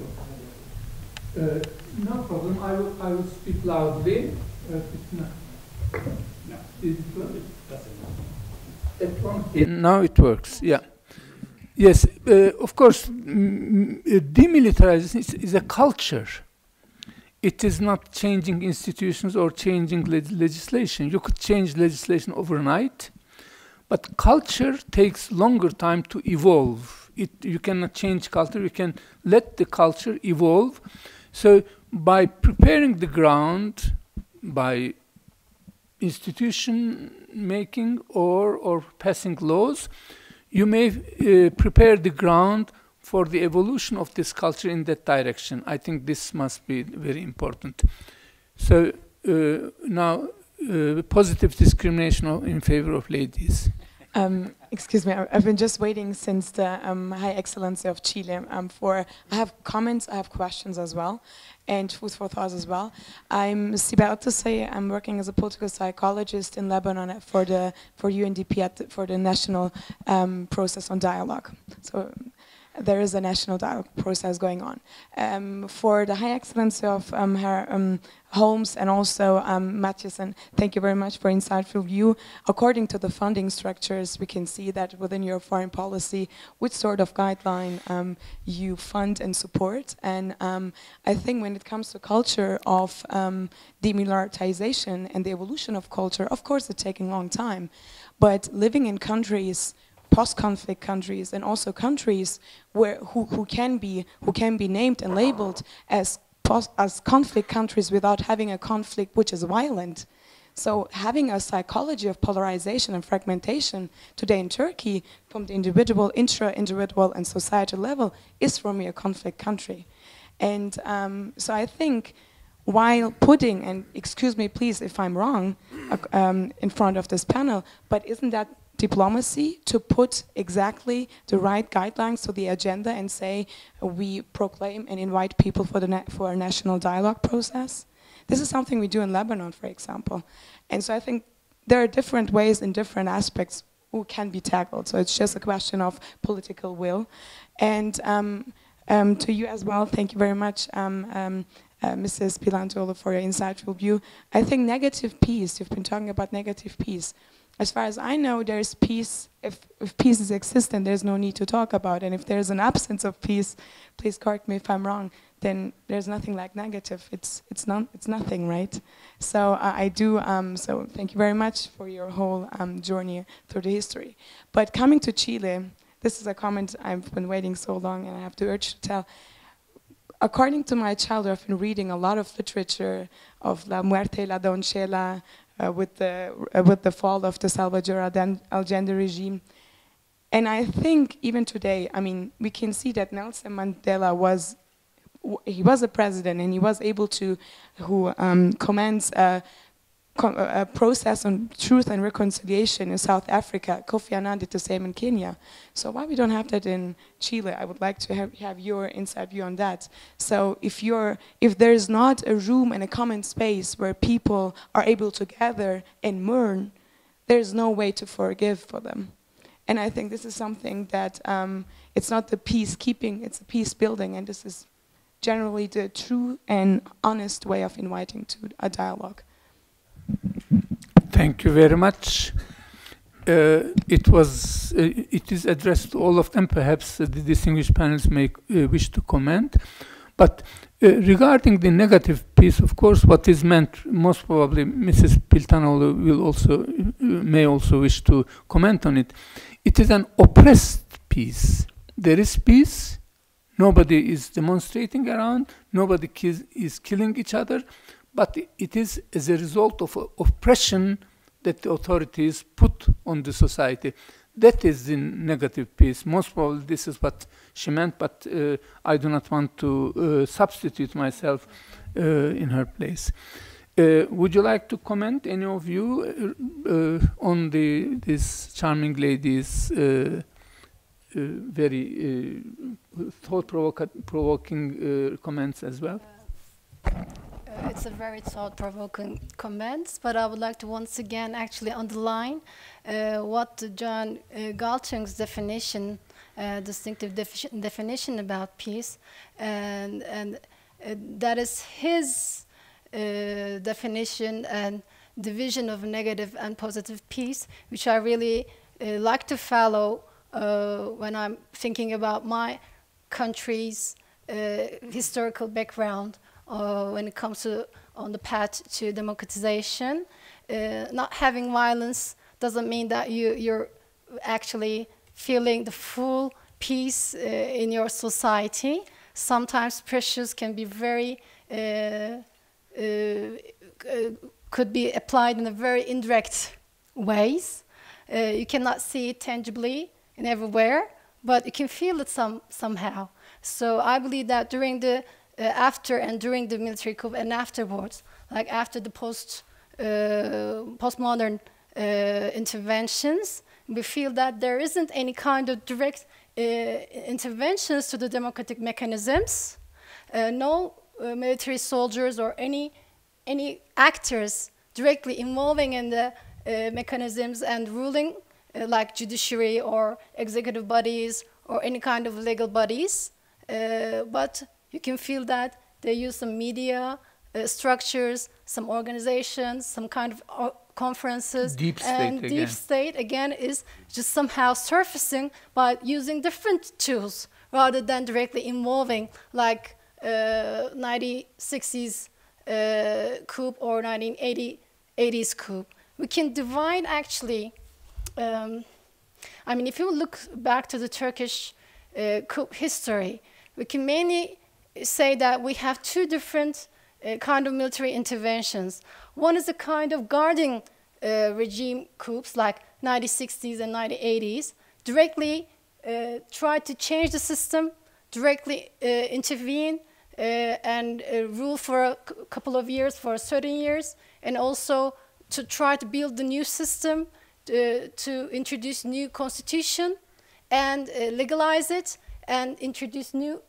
uh, no problem. I will, I will speak loudly. Uh, no. No. Is it work? It now it works. Yeah. Yes, uh, of course, demilitarization is, is, a culture. It is not changing institutions or changing le legislation. You could change legislation overnight, but culture takes longer time to evolve. It, you cannot change culture, you can let the culture evolve. So by preparing the ground, by institution making or, or passing laws, you may uh, prepare the ground for the evolution of this culture in that direction. I think this must be very important. So uh, now, uh, positive discrimination in favor of ladies. Um, excuse me, I've been just waiting since the um, High Excellency of Chile um, for, I have comments, I have questions as well, and food for thought as well. I'm to say I'm working as a political psychologist in Lebanon for the for UNDP the, for the national um, process on dialogue. So there is a national dialogue process going on. Um, for the High Excellency of um, her um, Holmes and also um, Mathisen, thank you very much for insightful view. According to the funding structures, we can see that within your foreign policy, which sort of guideline um, you fund and support. And um, I think when it comes to culture of um, demilitarization and the evolution of culture, of course it's taking a long time, but living in countries post-conflict countries and also countries where who, who can be who can be named and labeled as post, as conflict countries without having a conflict which is violent. So having a psychology of polarization and fragmentation today in Turkey from the individual, intra-individual and societal level is for me a conflict country. And um, so I think while putting, and excuse me please if I'm wrong, uh, um, in front of this panel, but isn't that diplomacy to put exactly the right guidelines to the agenda and say we proclaim and invite people for, the for a national dialogue process. This is something we do in Lebanon, for example. And so I think there are different ways and different aspects who can be tackled. So it's just a question of political will. And um, um, to you as well, thank you very much, um, um uh, Mrs. Piltanoğlu, for your insightful view. I think negative peace, you've been talking about negative peace as far as I know, there's peace. If, if peace is existent, there's no need to talk about it. And if there's an absence of peace, please correct me if I'm wrong, then there's nothing like negative. It's, it's, not, it's nothing, right? So uh, I do, um, so thank you very much for your whole um, journey through the history. But coming to Chile, this is a comment I've been waiting so long and I have to urge to tell. According to my childhood, I've been reading a lot of literature of La Muerte La Doncella uh, with, the, uh, with the fall of the Salvador Allende regime. And I think even today, I mean, we can see that Nelson Mandela was, he was a president and he was able to, who um, commands a, a, process on truth and reconciliation in South Africa. Kofi Annan did the same in Kenya. So why we don't have that in Chile? I would like to have, have your inside view on that. So if you're, if there's not a room and a common space where people are able to gather and mourn, there's no way to forgive for them. And I think this is something that um, it's not the peacekeeping, it's the peace building, and this is generally the true and honest way of inviting to a dialogue. Thank you very much. Uh, it was, uh, it is addressed to all of them. Perhaps uh, the distinguished panels may uh, wish to comment. But uh, regarding the negative peace, of course, what is meant, most probably Mrs. Piltanoğlu will also, uh, may also wish to comment on it. It is an oppressed peace. There is peace. Nobody is demonstrating around. Nobody is killing each other. But it is as a result of oppression that the authorities put on the society. That is the negative peace. Most probably this is what she meant, but uh, I do not want to uh, substitute myself uh, in her place. Uh, would you like to comment, any of you, uh, uh, on the this charming lady's very thought-provoking comments as well? It's a very thought-provoking comment, but I would like to once again actually underline uh, what John uh, Galtung's definition, uh, distinctive defi definition about peace, and, and uh, that is his uh, definition and division of negative and positive peace, which I really uh, like to follow when I'm thinking about my country's historical background uh, when it comes to on the path to democratization. Uh, not having violence doesn't mean that you, you're actually feeling the full peace uh, in your society. Sometimes pressures can be very, uh, uh, could be applied in a very indirect ways. Uh, you cannot see it tangibly in everywhere, but you can feel it some, somehow. So I believe that during the uh, after and during the military coup and afterwards, like after the post uh, postmodern uh, interventions, we feel that there isn't any kind of direct interventions to the democratic mechanisms. no military soldiers or any any actors directly involving in the uh, mechanisms and ruling, uh, like judiciary or executive bodies or any kind of legal bodies. Uh, but you can feel that they use some media uh, structures, some organizations, some kind of uh, conferences. Deep state and again. deep state again is just somehow surfacing by using different tools rather than directly involving like uh, 1960s uh, coup or 1980s coup. We can divide actually. Um, I mean, if you look back to the Turkish uh, coup history, we can mainly say that we have two different uh, kind of military interventions. One is a kind of guarding uh, regime coups like 1960s and 1980s, directly uh, try to change the system, directly uh, intervene uh, and uh, rule for a couple of years, for certain years, and also to try to build the new system, to, introduce new constitution and legalize it and introduce new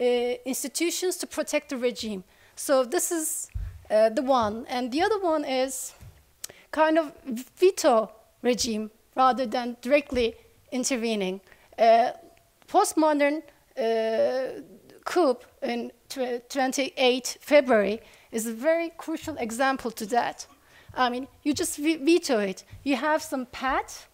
institutions to protect the regime. So this is uh, the one. And the other one is kind of veto regime rather than directly intervening. Uh, postmodern uh, coup in 28 February is a very crucial example to that. I mean, you just veto it. You have some path,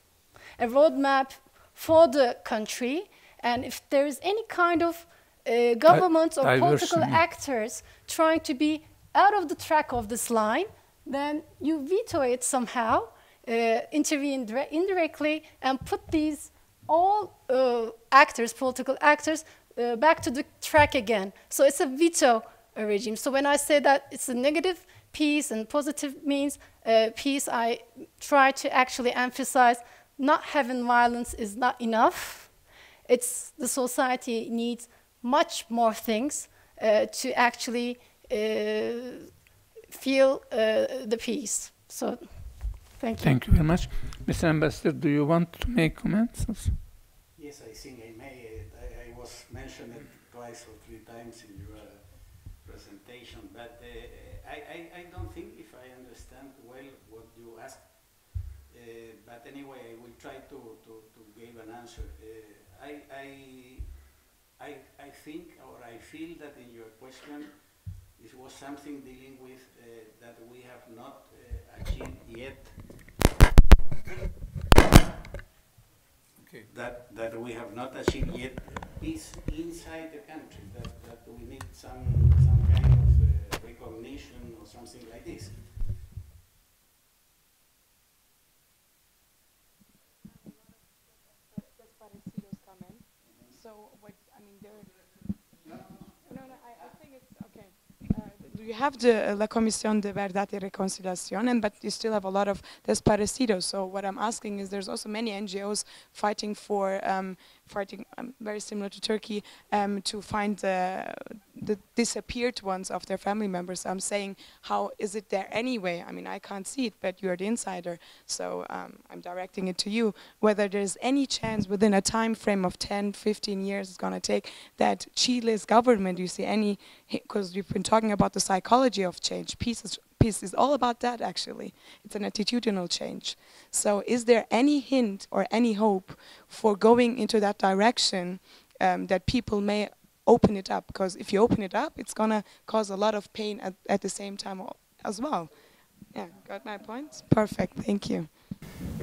a roadmap for the country, and if there is any kind of uh, governments or political actors trying to be out of the track of this line, then you veto it somehow, uh, intervene indirectly, and put these all uh, actors, political actors, uh, back to the track again. So it's a veto regime. So when I say that it's a negative peace and positive means uh, peace, I try to actually emphasize not having violence is not enough. It's the society needs much more things uh, to actually uh, feel uh, the peace. So, thank you. Thank you very much. Mr. Ambassador, do you want to make comments? Yes, I think I may. I, I was mentioned twice or three times in your presentation, but uh, I, I, I, don't think if I understand well what you asked. Uh, but anyway, I will try to, to, to give an answer. Uh, I, I, I, I think or I feel that in your question, this was something dealing with uh, that we have not uh, achieved yet. Okay. That, that we have not achieved yet peace inside the country, that, that we need some, some kind of uh, recognition or something like this. So what I mean, there. No, no, no. I, I think it's okay. Uh, you have the uh, La Comisión de Verdad y Reconciliación, and but you still have a lot of desaparecidos. So what I'm asking is, there's also many NGOs fighting for um, fighting um, very similar to Turkey um, to find the, the disappeared ones of their family members. I'm saying, how is it there anyway? I mean, I can't see it, but you're the insider, so um, I'm directing it to you. Whether there's any chance within a time frame of 10, 15 years it's going to take that Chile's government, you see any, because we've been talking about the psychology of change, peace peace is all about that actually. It's an attitudinal change. So is there any hint or any hope for going into that direction um, that people may open it up? Because if you open it up, it's going to cause a lot of pain at, at the same time as well. Yeah, got my point? Perfect, thank you.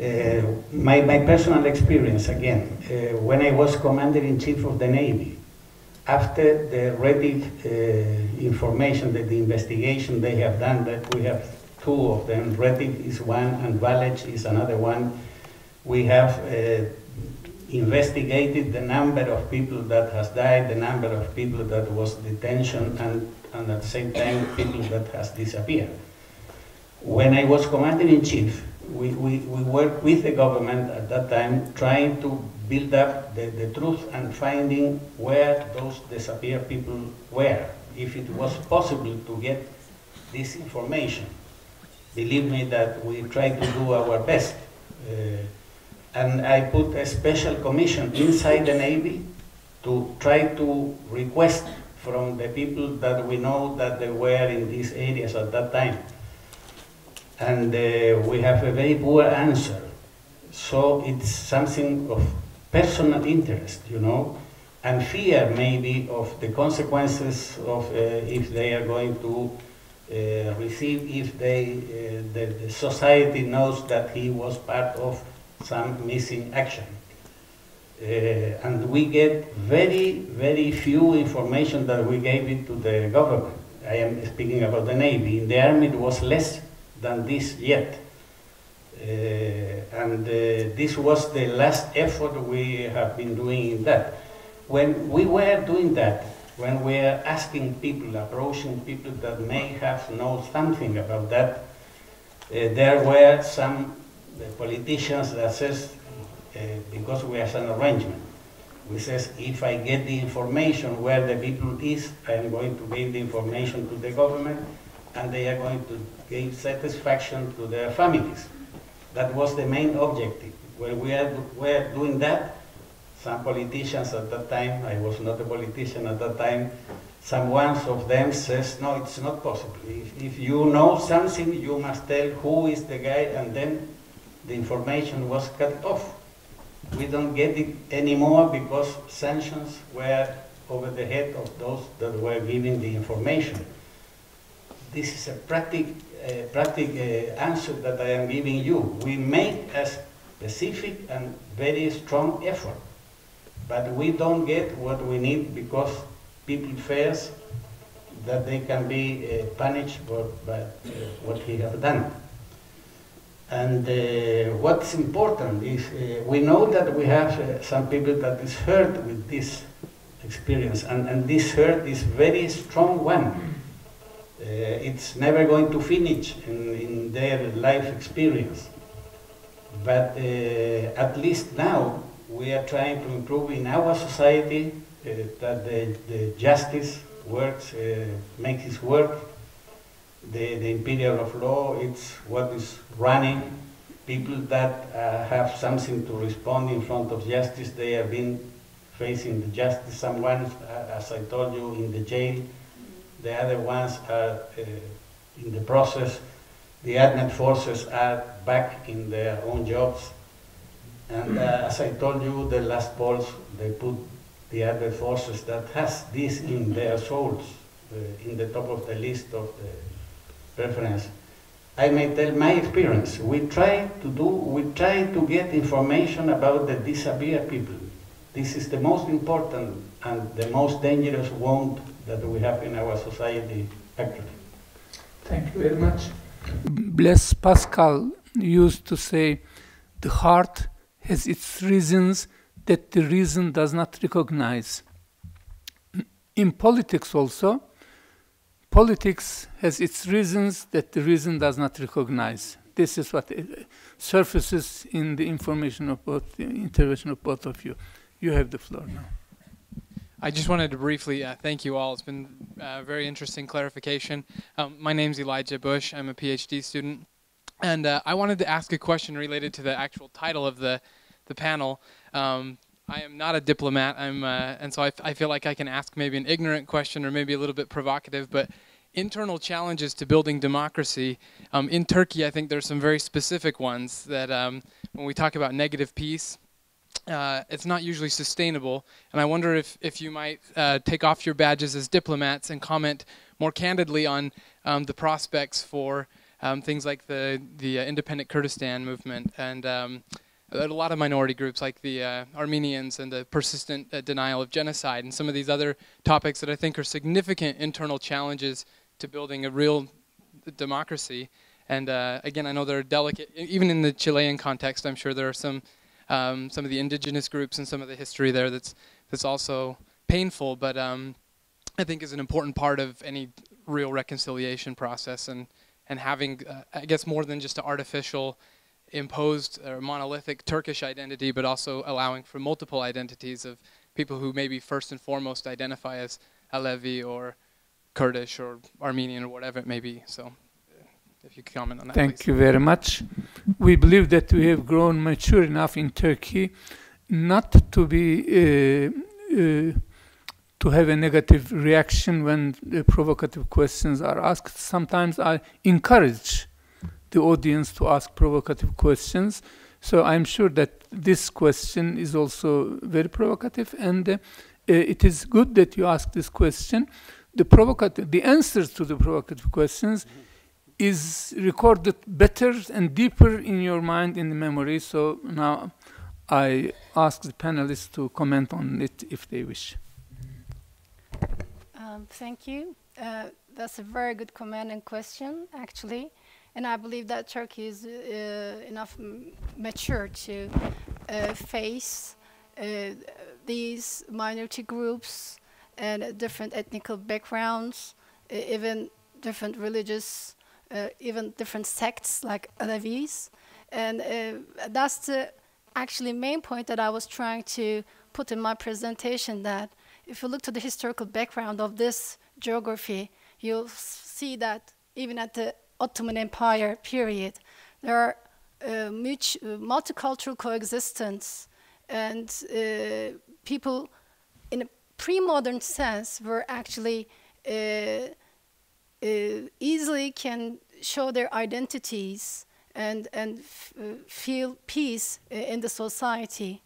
Uh, my, my personal experience again, uh, when I was commander-in-chief of the Navy, after the Rettig uh, information that the investigation they have done, that we have two of them, Rettig is one and Valech is another one, we have uh, investigated the number of people that has died, the number of people that was detention, and, and at the same time people that has disappeared. When I was commander-in-chief, we, we, we worked with the government at that time trying to build up the, the truth and finding where those disappeared people were, if it was possible to get this information. Believe me that we try to do our best. Uh, and I put a special commission inside the Navy to try to request from the people that we know that they were in these areas at that time. And uh, we have a very poor answer. So it's something of personal interest, you know, and fear maybe of the consequences of uh, if they are going to uh, receive, if they, uh, the, the, society knows that he was part of some missing action. Uh, and we get very, very few information that we gave it to the government. I am speaking about the Navy. In the Army it was less than this yet. Uh, and uh, this was the last effort we have been doing in that. When we were doing that, when we were asking people, approaching people that may have know something about that, uh, there were some politicians that says, because we have an arrangement, we says, if I get the information where the people is, I am going to give the information to the government, and they are going to give satisfaction to their families. That was the main objective. When we were doing that, some politicians at that time, I was not a politician at that time, some ones of them says, no, it's not possible. If, if you know something, you must tell who is the guy, and then the information was cut off. We don't get it anymore because sanctions were over the head of those that were giving the information. This is a practical uh, practical answer that I am giving you. We make a specific and very strong effort, but we don't get what we need because people fear that they can be uh, punished for by, uh, what he have done. And uh, what's important is uh, we know that we have uh, some people that is hurt with this experience, and, and this hurt is very strong one. Uh, it's never going to finish in, in their life experience. But uh, at least now we are trying to improve in our society uh, that the, the justice works, makes its work. The, the imperial of law, it's what is running. People that uh, have something to respond in front of justice, they have been facing the justice. Someone, as I told you, in the jail. The other ones are uh, in the process. The ADNET forces are back in their own jobs. And uh, as I told you, the last polls, they put the other forces that has this in their souls, uh, in the top of the list of the preference. I may tell my experience. We try to do, we try to get information about the disappeared people. This is the most important and the most dangerous wound that we have in our society, actually. Thank you very much. Blaise Pascal used to say, the heart has its reasons that the reason does not recognize. In politics also, politics has its reasons that the reason does not recognize. This is what uh, surfaces in the information of both, the intervention of both of you. You have the floor now. I just wanted to briefly uh, thank you all. It's been a uh, very interesting clarification. Um, my is Elijah Bush. I'm a PhD student. And uh, I wanted to ask a question related to the actual title of the, the panel. Um, I am not a diplomat, I'm, uh, and so I, feel like I can ask maybe an ignorant question or maybe a little bit provocative, but internal challenges to building democracy. Um, in Turkey, I think there's some very specific ones that um, when we talk about negative peace, uh, it's not usually sustainable. And I wonder if, if you might uh, take off your badges as diplomats and comment more candidly on um, the prospects for um, things like the, the uh, independent Kurdistan movement and um, a lot of minority groups like the uh, Armenians and the persistent uh, denial of genocide and some of these other topics that I think are significant internal challenges to building a real democracy. And uh, again, I know there are delicate, even in the Chilean context, I'm sure there are some um, some of the indigenous groups and some of the history there that's that's also painful, but um, I think is an important part of any real reconciliation process and and having uh, I guess more than just an artificial imposed or monolithic Turkish identity, but also allowing for multiple identities of people who maybe first and foremost identify as Alevi or Kurdish or Armenian or whatever it may be. So if you comment on that. Thank please. you very much. We believe that we have grown mature enough in Turkey not to be uh, uh, to have a negative reaction when provocative questions are asked. Sometimes I encourage the audience to ask provocative questions. So I'm sure that this question is also very provocative, and uh, it is good that you ask this question. The provocative, the answers to the provocative questions. Mm -hmm is recorded better and deeper in your mind in the memory. So now I ask the panelists to comment on it if they wish. Um, thank you. Uh, that's a very good comment and question, actually. And I believe that Turkey is uh, enough mature to uh, face uh, these minority groups and different ethnical backgrounds, even different religious even different sects like Alevis. And uh, that's the actually main point that I was trying to put in my presentation that if you look to the historical background of this geography, you'll see that even at the Ottoman Empire period, there are uh, much, uh, multicultural coexistence and uh, people in a pre-modern sense were actually uh, uh, easily can show their identities and, and uh, feel peace in the society.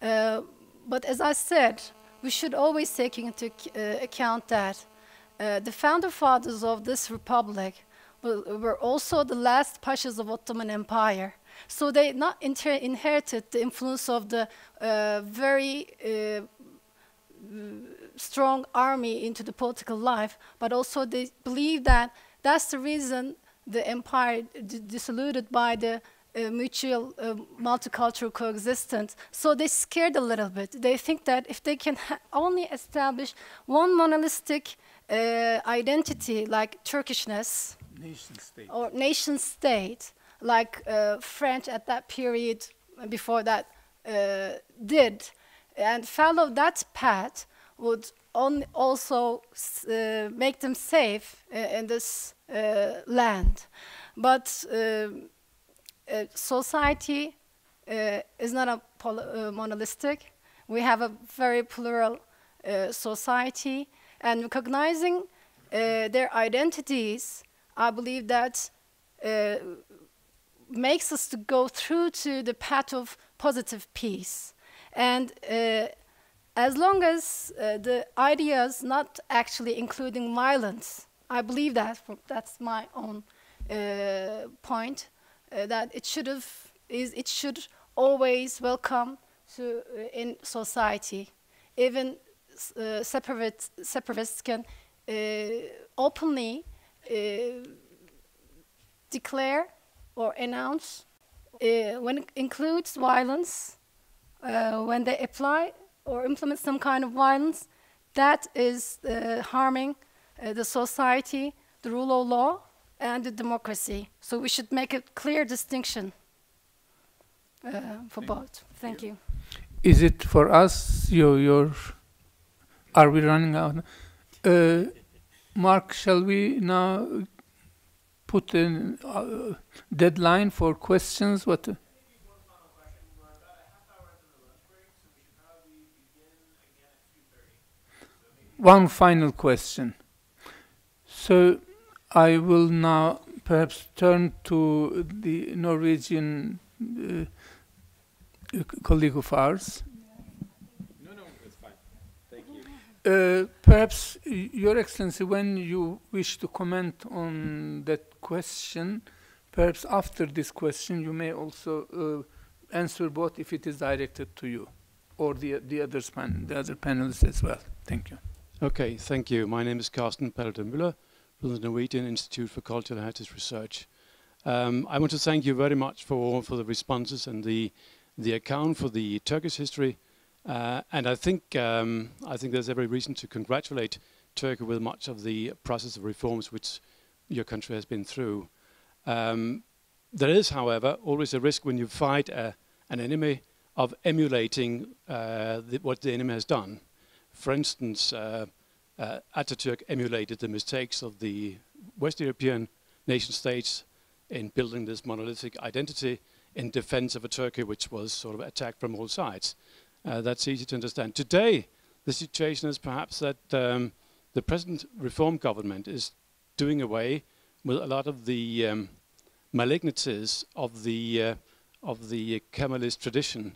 Uh, but as I said, we should always take into account that the founder fathers of this republic were also the last pashas of Ottoman Empire. So they not inherited the influence of the uh, very uh, strong army into the political life, but also they believe that that's the reason the empire dissoluted by the uh, mutual uh, multicultural coexistence. So they scared a little bit. They think that if they can only establish one monolithic uh, identity like Turkishness Nation state. or nation state, like uh, French at that period before that uh, did, and follow that path would also uh, make them safe uh, in this uh, land. But um, society uh, is not a uh, monolithic. We have a very plural society, and recognizing their identities, I believe that makes us to go through to the path of positive peace. And as long as uh, the ideas not actually including violence, I believe that that's my own uh, point uh, that it should have is it should always welcome to uh, in society, even uh, separate separatists can uh, openly declare or announce when it includes violence, when they apply or implement some kind of violence, that is uh, harming uh, the society, the rule of law, and the democracy. So we should make a clear distinction uh, for both. Thank you. Is it for us? Your, your, are we running out? Uh, Mark, shall we now put a uh, deadline for questions? What? One final question. So I will now perhaps turn to the Norwegian uh, colleague of ours. No, no, it's fine. Thank you. Uh, perhaps, Your Excellency, when you wish to comment on that question, perhaps after this question, you may also uh, answer both if it is directed to you or the the others pan- the other panelists as well. Thank you. Okay, thank you. My name is Carsten Paludan Müller from the Norwegian Institute for Cultural Heritage Research. Um, I want to thank you very much for for the responses and the the account for the Turkish history. Uh, and I think um, I think there's every reason to congratulate Turkey with much of the process of reforms which your country has been through. Um, there is, however, always a risk when you fight a, an enemy of emulating uh, the, what the enemy has done. For instance, uh, uh, Ataturk emulated the mistakes of the West European nation states in building this monolithic identity in defense of a Turkey which was sort of attacked from all sides. Uh, that's easy to understand. Today, the situation is perhaps that um, the present reform government is doing away with a lot of the um, malignities of the uh, of the Kemalist tradition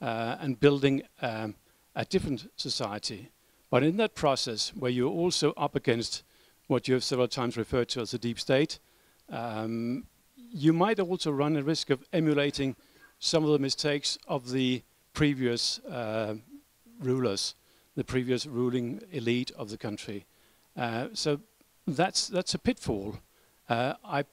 uh, and building um, a different society. But in that process, where you're also up against what you have several times referred to as the deep state, um, you might also run a risk of emulating some of the mistakes of the previous uh, rulers, the previous ruling elite of the country. Uh, so that's that's a pitfall. Uh, I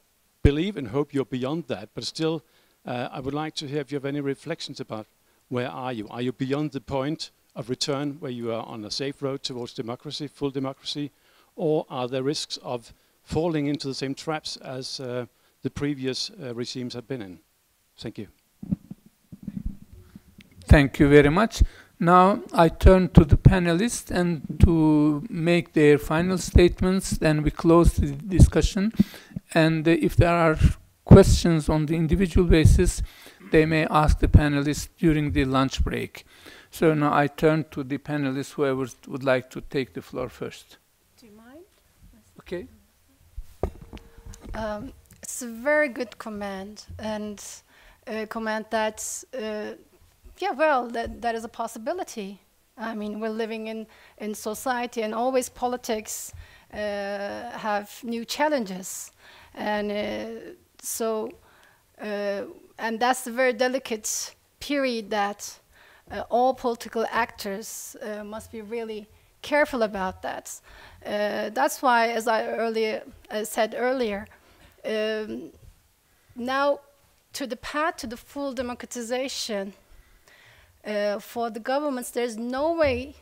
believe and hope you're beyond that, but still, uh, I would like to hear if you have any reflections about where are you? Are you beyond the point of return where you are on a safe road towards democracy, full democracy, or are there risks of falling into the same traps as uh, the previous uh, regimes have been in? Thank you. Thank you very much. Now I turn to the panelists and to make their final statements. Then we close the discussion. And uh, if there are questions on the individual basis, they may ask the panelists during the lunch break. So now I turn to the panelists, whoever would like to take the floor first. Do you mind? Okay. Um, it's a very good comment and a comment that, uh, yeah, well, that, that is a possibility. I mean, we're living in, in society and always politics uh, have new challenges. And uh, so, uh, and that's a very delicate period that uh, all political actors uh, must be really careful about that. Uh, that's why, as I earlier uh, said earlier, um, now to the path to the full democratization, uh, for the governments, there's no way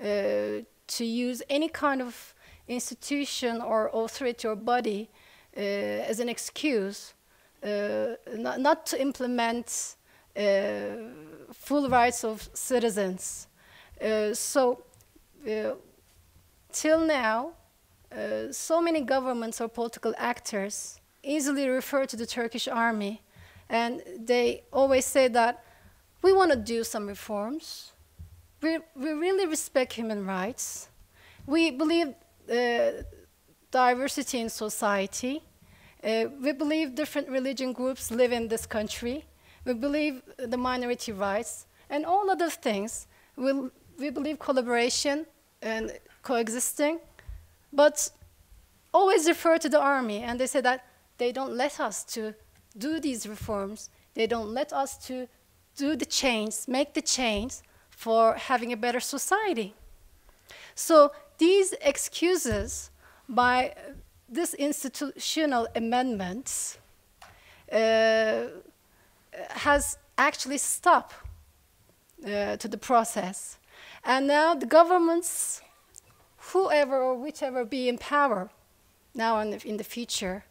uh, to use any kind of institution or authority or body as an excuse not, not, to implement full rights of citizens. Uh, so, till now, so many governments or political actors easily refer to the Turkish army, and they always say that we want to do some reforms. We, we really respect human rights. We believe uh, diversity in society. Uh, we believe different religion groups live in this country. We believe the minority rights and all other things. we we believe collaboration and coexisting, but always refer to the army and they say that they don't let us to do these reforms. They don't let us to do the change, make the change for having a better society. So these excuses by this institutional amendments uh, has actually stopped uh, to the process. And now the governments, whoever or whichever be in power now and in the future,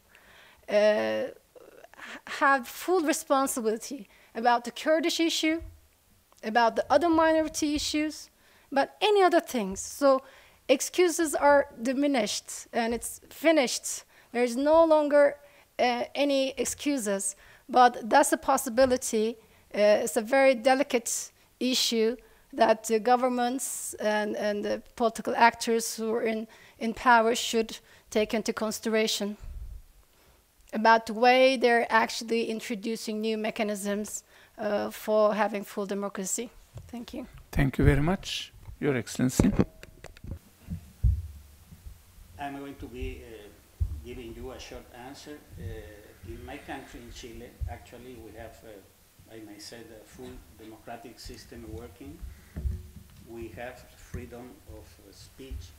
uh, have full responsibility about the Kurdish issue, about the other minority issues, about any other things. So excuses are diminished and it's finished. There's no longer uh, any excuses, but that's a possibility. Uh, it's a very delicate issue that the governments and, and the political actors who are in, in power should take into consideration about the way they're actually introducing new mechanisms uh, for having full democracy. Thank you. Thank you very much, Your Excellency. I'm going to be uh, giving you a short answer. Uh, in my country, in Chile, actually, we have, uh, I may say, the full democratic system working. We have freedom of uh, speech,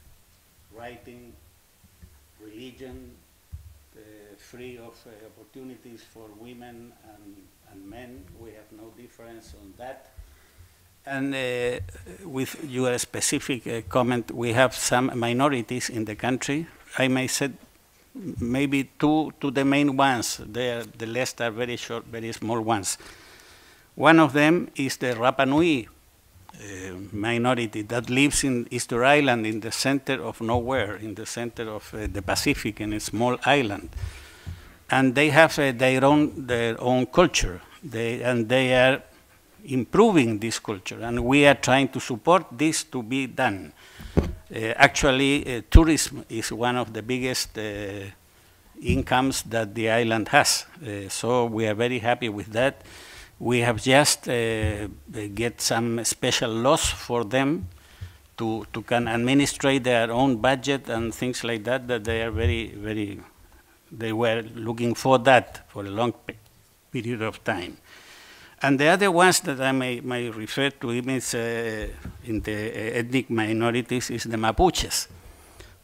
writing, religion, uh, free of uh, opportunities for women and, and men. We have no difference on that. And uh, with your specific uh, comment, we have some minorities in the country. I may say maybe two, two the main ones. They the rest are very short, very small ones. One of them is the Rapa Nui uh, minority that lives in Easter Island in the center of nowhere, in the center of uh, the Pacific, in a small island. And they have uh, their, own, their own culture, they, and they are improving this culture, and we are trying to support this to be done. Uh, actually, uh, tourism is one of the biggest uh, incomes that the island has, so we are very happy with that. We have just get some special laws for them to, to can administrate their own budget and things like that, that they are very, very, they were looking for that for a long period of time. And the other ones that I may, may refer to is uh, in the uh, ethnic minorities is the Mapuches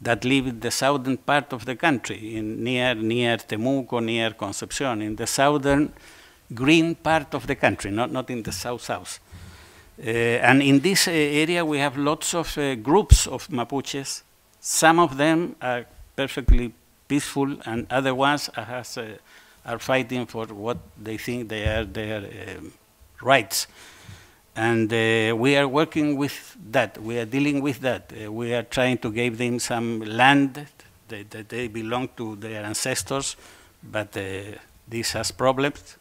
that live in the southern part of the country, in near, near Temuco, near Concepcion, in the southern green part of the country, not, not in the south-south. Uh, and in this uh, area we have lots of uh, groups of Mapuches. Some of them are perfectly peaceful and other ones has, uh, are fighting for what they think they are their um, rights. And uh, we are working with that. We are dealing with that. Uh, we are trying to give them some land that, that they belong to their ancestors, but this has problems.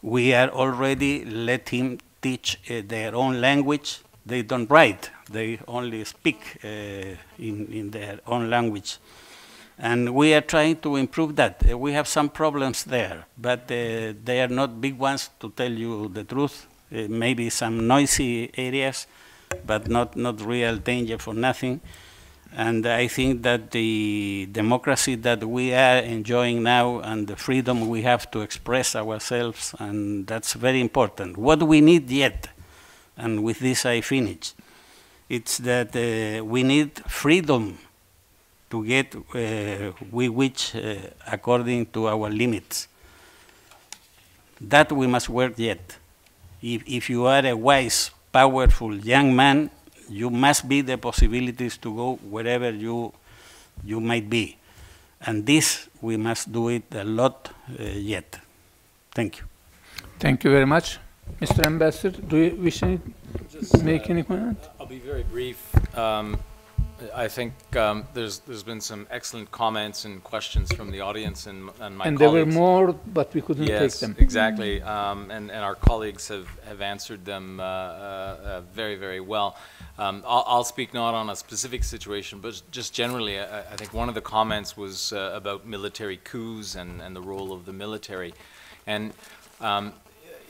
We are already let him teach uh, their own language. They don't write. They only speak uh, in, in their own language. And we are trying to improve that. Uh, we have some problems there, but uh, they are not big ones, to tell you the truth. Uh, maybe some noisy areas, but not, not real danger for nothing. And I think that the democracy that we are enjoying now and the freedom we have to express ourselves, and that's very important. What we need yet, and with this I finish, it's that uh, we need freedom to get uh, we which uh, according to our limits. that we must work yet. If, if you are a wise, powerful young man, you must be the possibilities to go wherever you, you might be. And this, we must do it a lot uh, yet. Thank you. Thank you very much. Mr. Ambassador, do you wish to make any comment? I'll be very brief. Um, I think um, there's there's been some excellent comments and questions from the audience and, and my and there were more, but we couldn't yes, take them. exactly. Um, and, and our colleagues have, have answered them uh, uh, uh, very, very well. Um, I'll, I'll speak not on a specific situation, but just generally, I, I think one of the comments was uh, about military coups and, and the role of the military. And, um,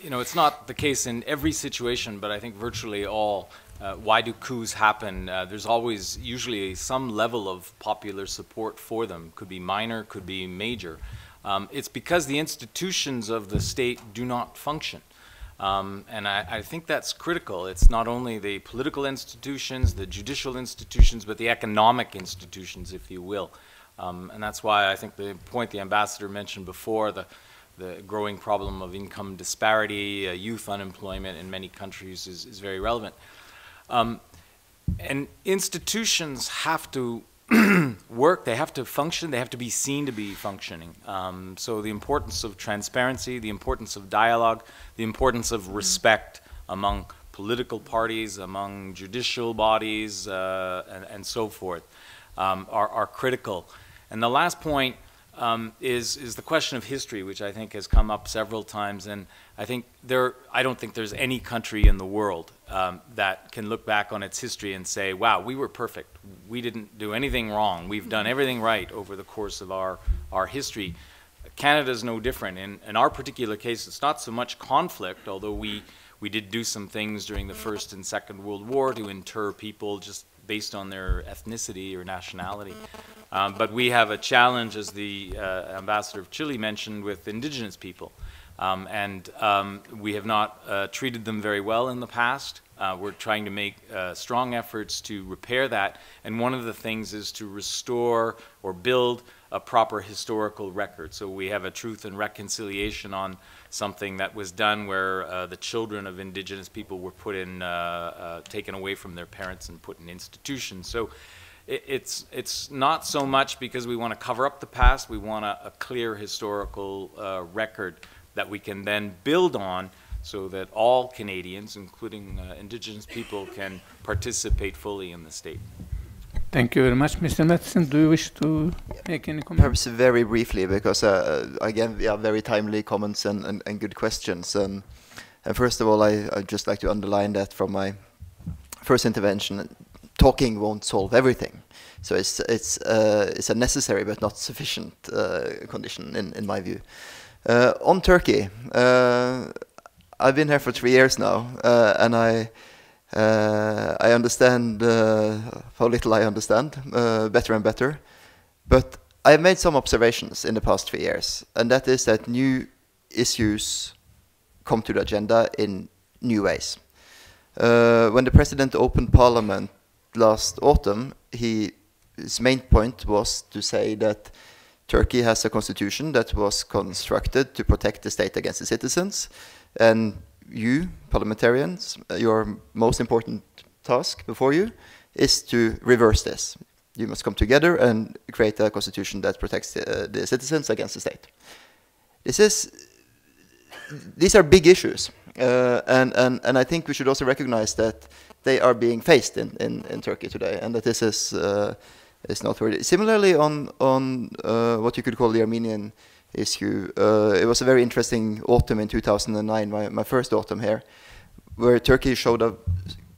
you know, it's not the case in every situation, but I think virtually all. Uh, why do coups happen? Uh, there's always usually some level of popular support for them. Could be minor, could be major. Um, it's because the institutions of the state do not function. Um, and I, I, think that's critical. It's not only the political institutions, the judicial institutions, but the economic institutions, if you will. Um, and that's why I think the point the ambassador mentioned before, the, the growing problem of income disparity, uh, youth unemployment in many countries is, is very relevant. Um, and institutions have to work, they have to function, they have to be seen to be functioning. Um, so the importance of transparency, the importance of dialogue, the importance of respect among political parties, among judicial bodies, uh, and, and, so forth, um, are, are, critical. And the last point um, is, is the question of history, which I think has come up several times. And I think there, I don't think there's any country in the world um, that can look back on its history and say, wow, we were perfect. We didn't do anything wrong. We've done everything right over the course of our, our history. Canada is no different. In, in our particular case, it's not so much conflict, although we, we did do some things during the First and Second World War to inter people just based on their ethnicity or nationality. Um, but we have a challenge, as the uh, ambassador of Chile mentioned, with indigenous people. Um, and um, we have not uh, treated them very well in the past. Uh, we're trying to make uh, strong efforts to repair that. And one of the things is to restore or build a proper historical record. So we have a truth and reconciliation on something that was done where uh, the children of indigenous people were put in, uh, uh, taken away from their parents and put in institutions. So it, it's, it's not so much because we want to cover up the past, we want a, a clear historical uh, record that we can then build on so that all Canadians, including uh, indigenous people, can participate fully in the state. Thank you very much. Mr. Mathisen, do you wish to make any comments? Perhaps very briefly, because uh, again, we have very timely comments and, and, and good questions. And, and first of all, I, I'd just like to underline that from my first intervention, talking won't solve everything. So it's, it's, uh, it's a necessary but not sufficient uh, condition, in, in my view. Uh, on Turkey, uh, I've been here for three years now, uh, and I uh, I understand uh, how little I understand uh, better and better. But I've made some observations in the past three years, and that is that new issues come to the agenda in new ways. when the president opened parliament last autumn, he, his main point was to say that Turkey has a constitution that was constructed to protect the state against the citizens. And you, parliamentarians, uh, your most important task before you is to reverse this. You must come together and create a constitution that protects the, uh, the citizens against the state. This is, these are big issues. Uh, and, and, and I think we should also recognize that they are being faced in, in, in Turkey today, and that this is uh, is noteworthy. Similarly, on on uh, what you could call the Armenian issue, uh, it was a very interesting autumn in 2009, my, my first autumn here, where Turkey showed a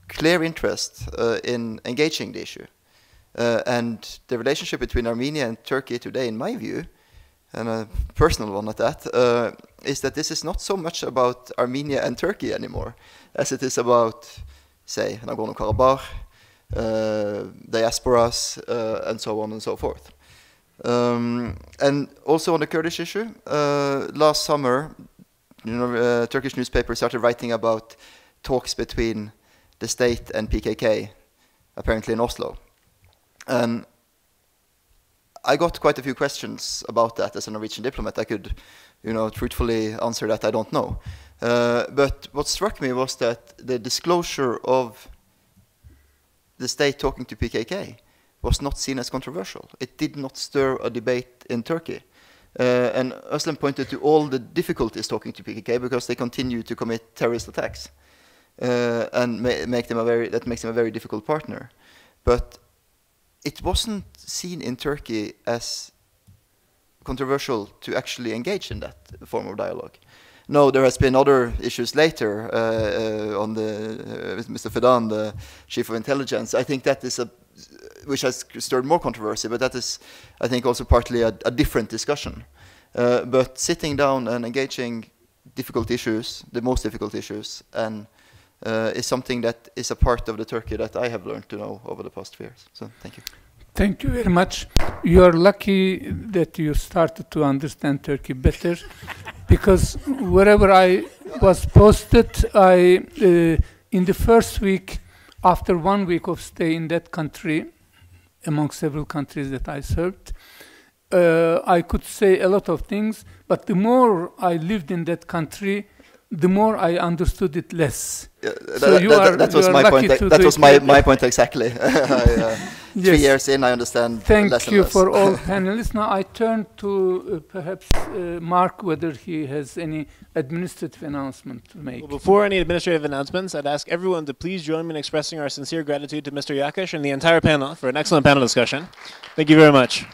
clear interest uh, in engaging the issue. Uh, and the relationship between Armenia and Turkey today, in my view, and a personal one at that, uh, is that this is not so much about Armenia and Turkey anymore, as it is about, say, Nagorno-Karabakh, diasporas, uh, and so on and so forth. Um, and also on the Kurdish issue, uh, last summer, you know, Turkish newspapers started writing about talks between the state and PKK, apparently in Oslo. And I got quite a few questions about that as a Norwegian diplomat. I could you know, truthfully answer that I don't know. Uh, but what struck me was that the disclosure of the state talking to PKK was not seen as controversial. It did not stir a debate in Turkey. Uh, and Özlem pointed to all the difficulties talking to PKK because they continue to commit terrorist attacks, uh, and ma make them a very that makes them a very difficult partner. But it wasn't seen in Turkey as controversial to actually engage in that form of dialogue. No, there has been other issues later uh, uh, on the uh, Mr. Fidan, the chief of intelligence. I think that is a which has stirred more controversy, but that is, I think, also partly a, a different discussion. Uh, but sitting down and engaging difficult issues, the most difficult issues, and uh, is something that is a part of the Turkey that I have learned to know over the past few years. So, thank you. Thank you very much. You are lucky that you started to understand Turkey better, because wherever I was posted, I uh, in the first week, after one week of stay in that country, among several countries that I served, uh, I could say a lot of things, but the more I lived in that country, the more I understood it less. Yeah, so that, you that, are, that was my point. That was my, my point exactly. uh, yes. Three years in, I understand. Thank less you less. for all panelists. Now I turn to uh, perhaps uh, Mark whether he has any administrative announcement to make. Well, before any administrative announcements, I'd ask everyone to please join me in expressing our sincere gratitude to Mr. Yakis and the entire panel for an excellent panel discussion. Thank you very much.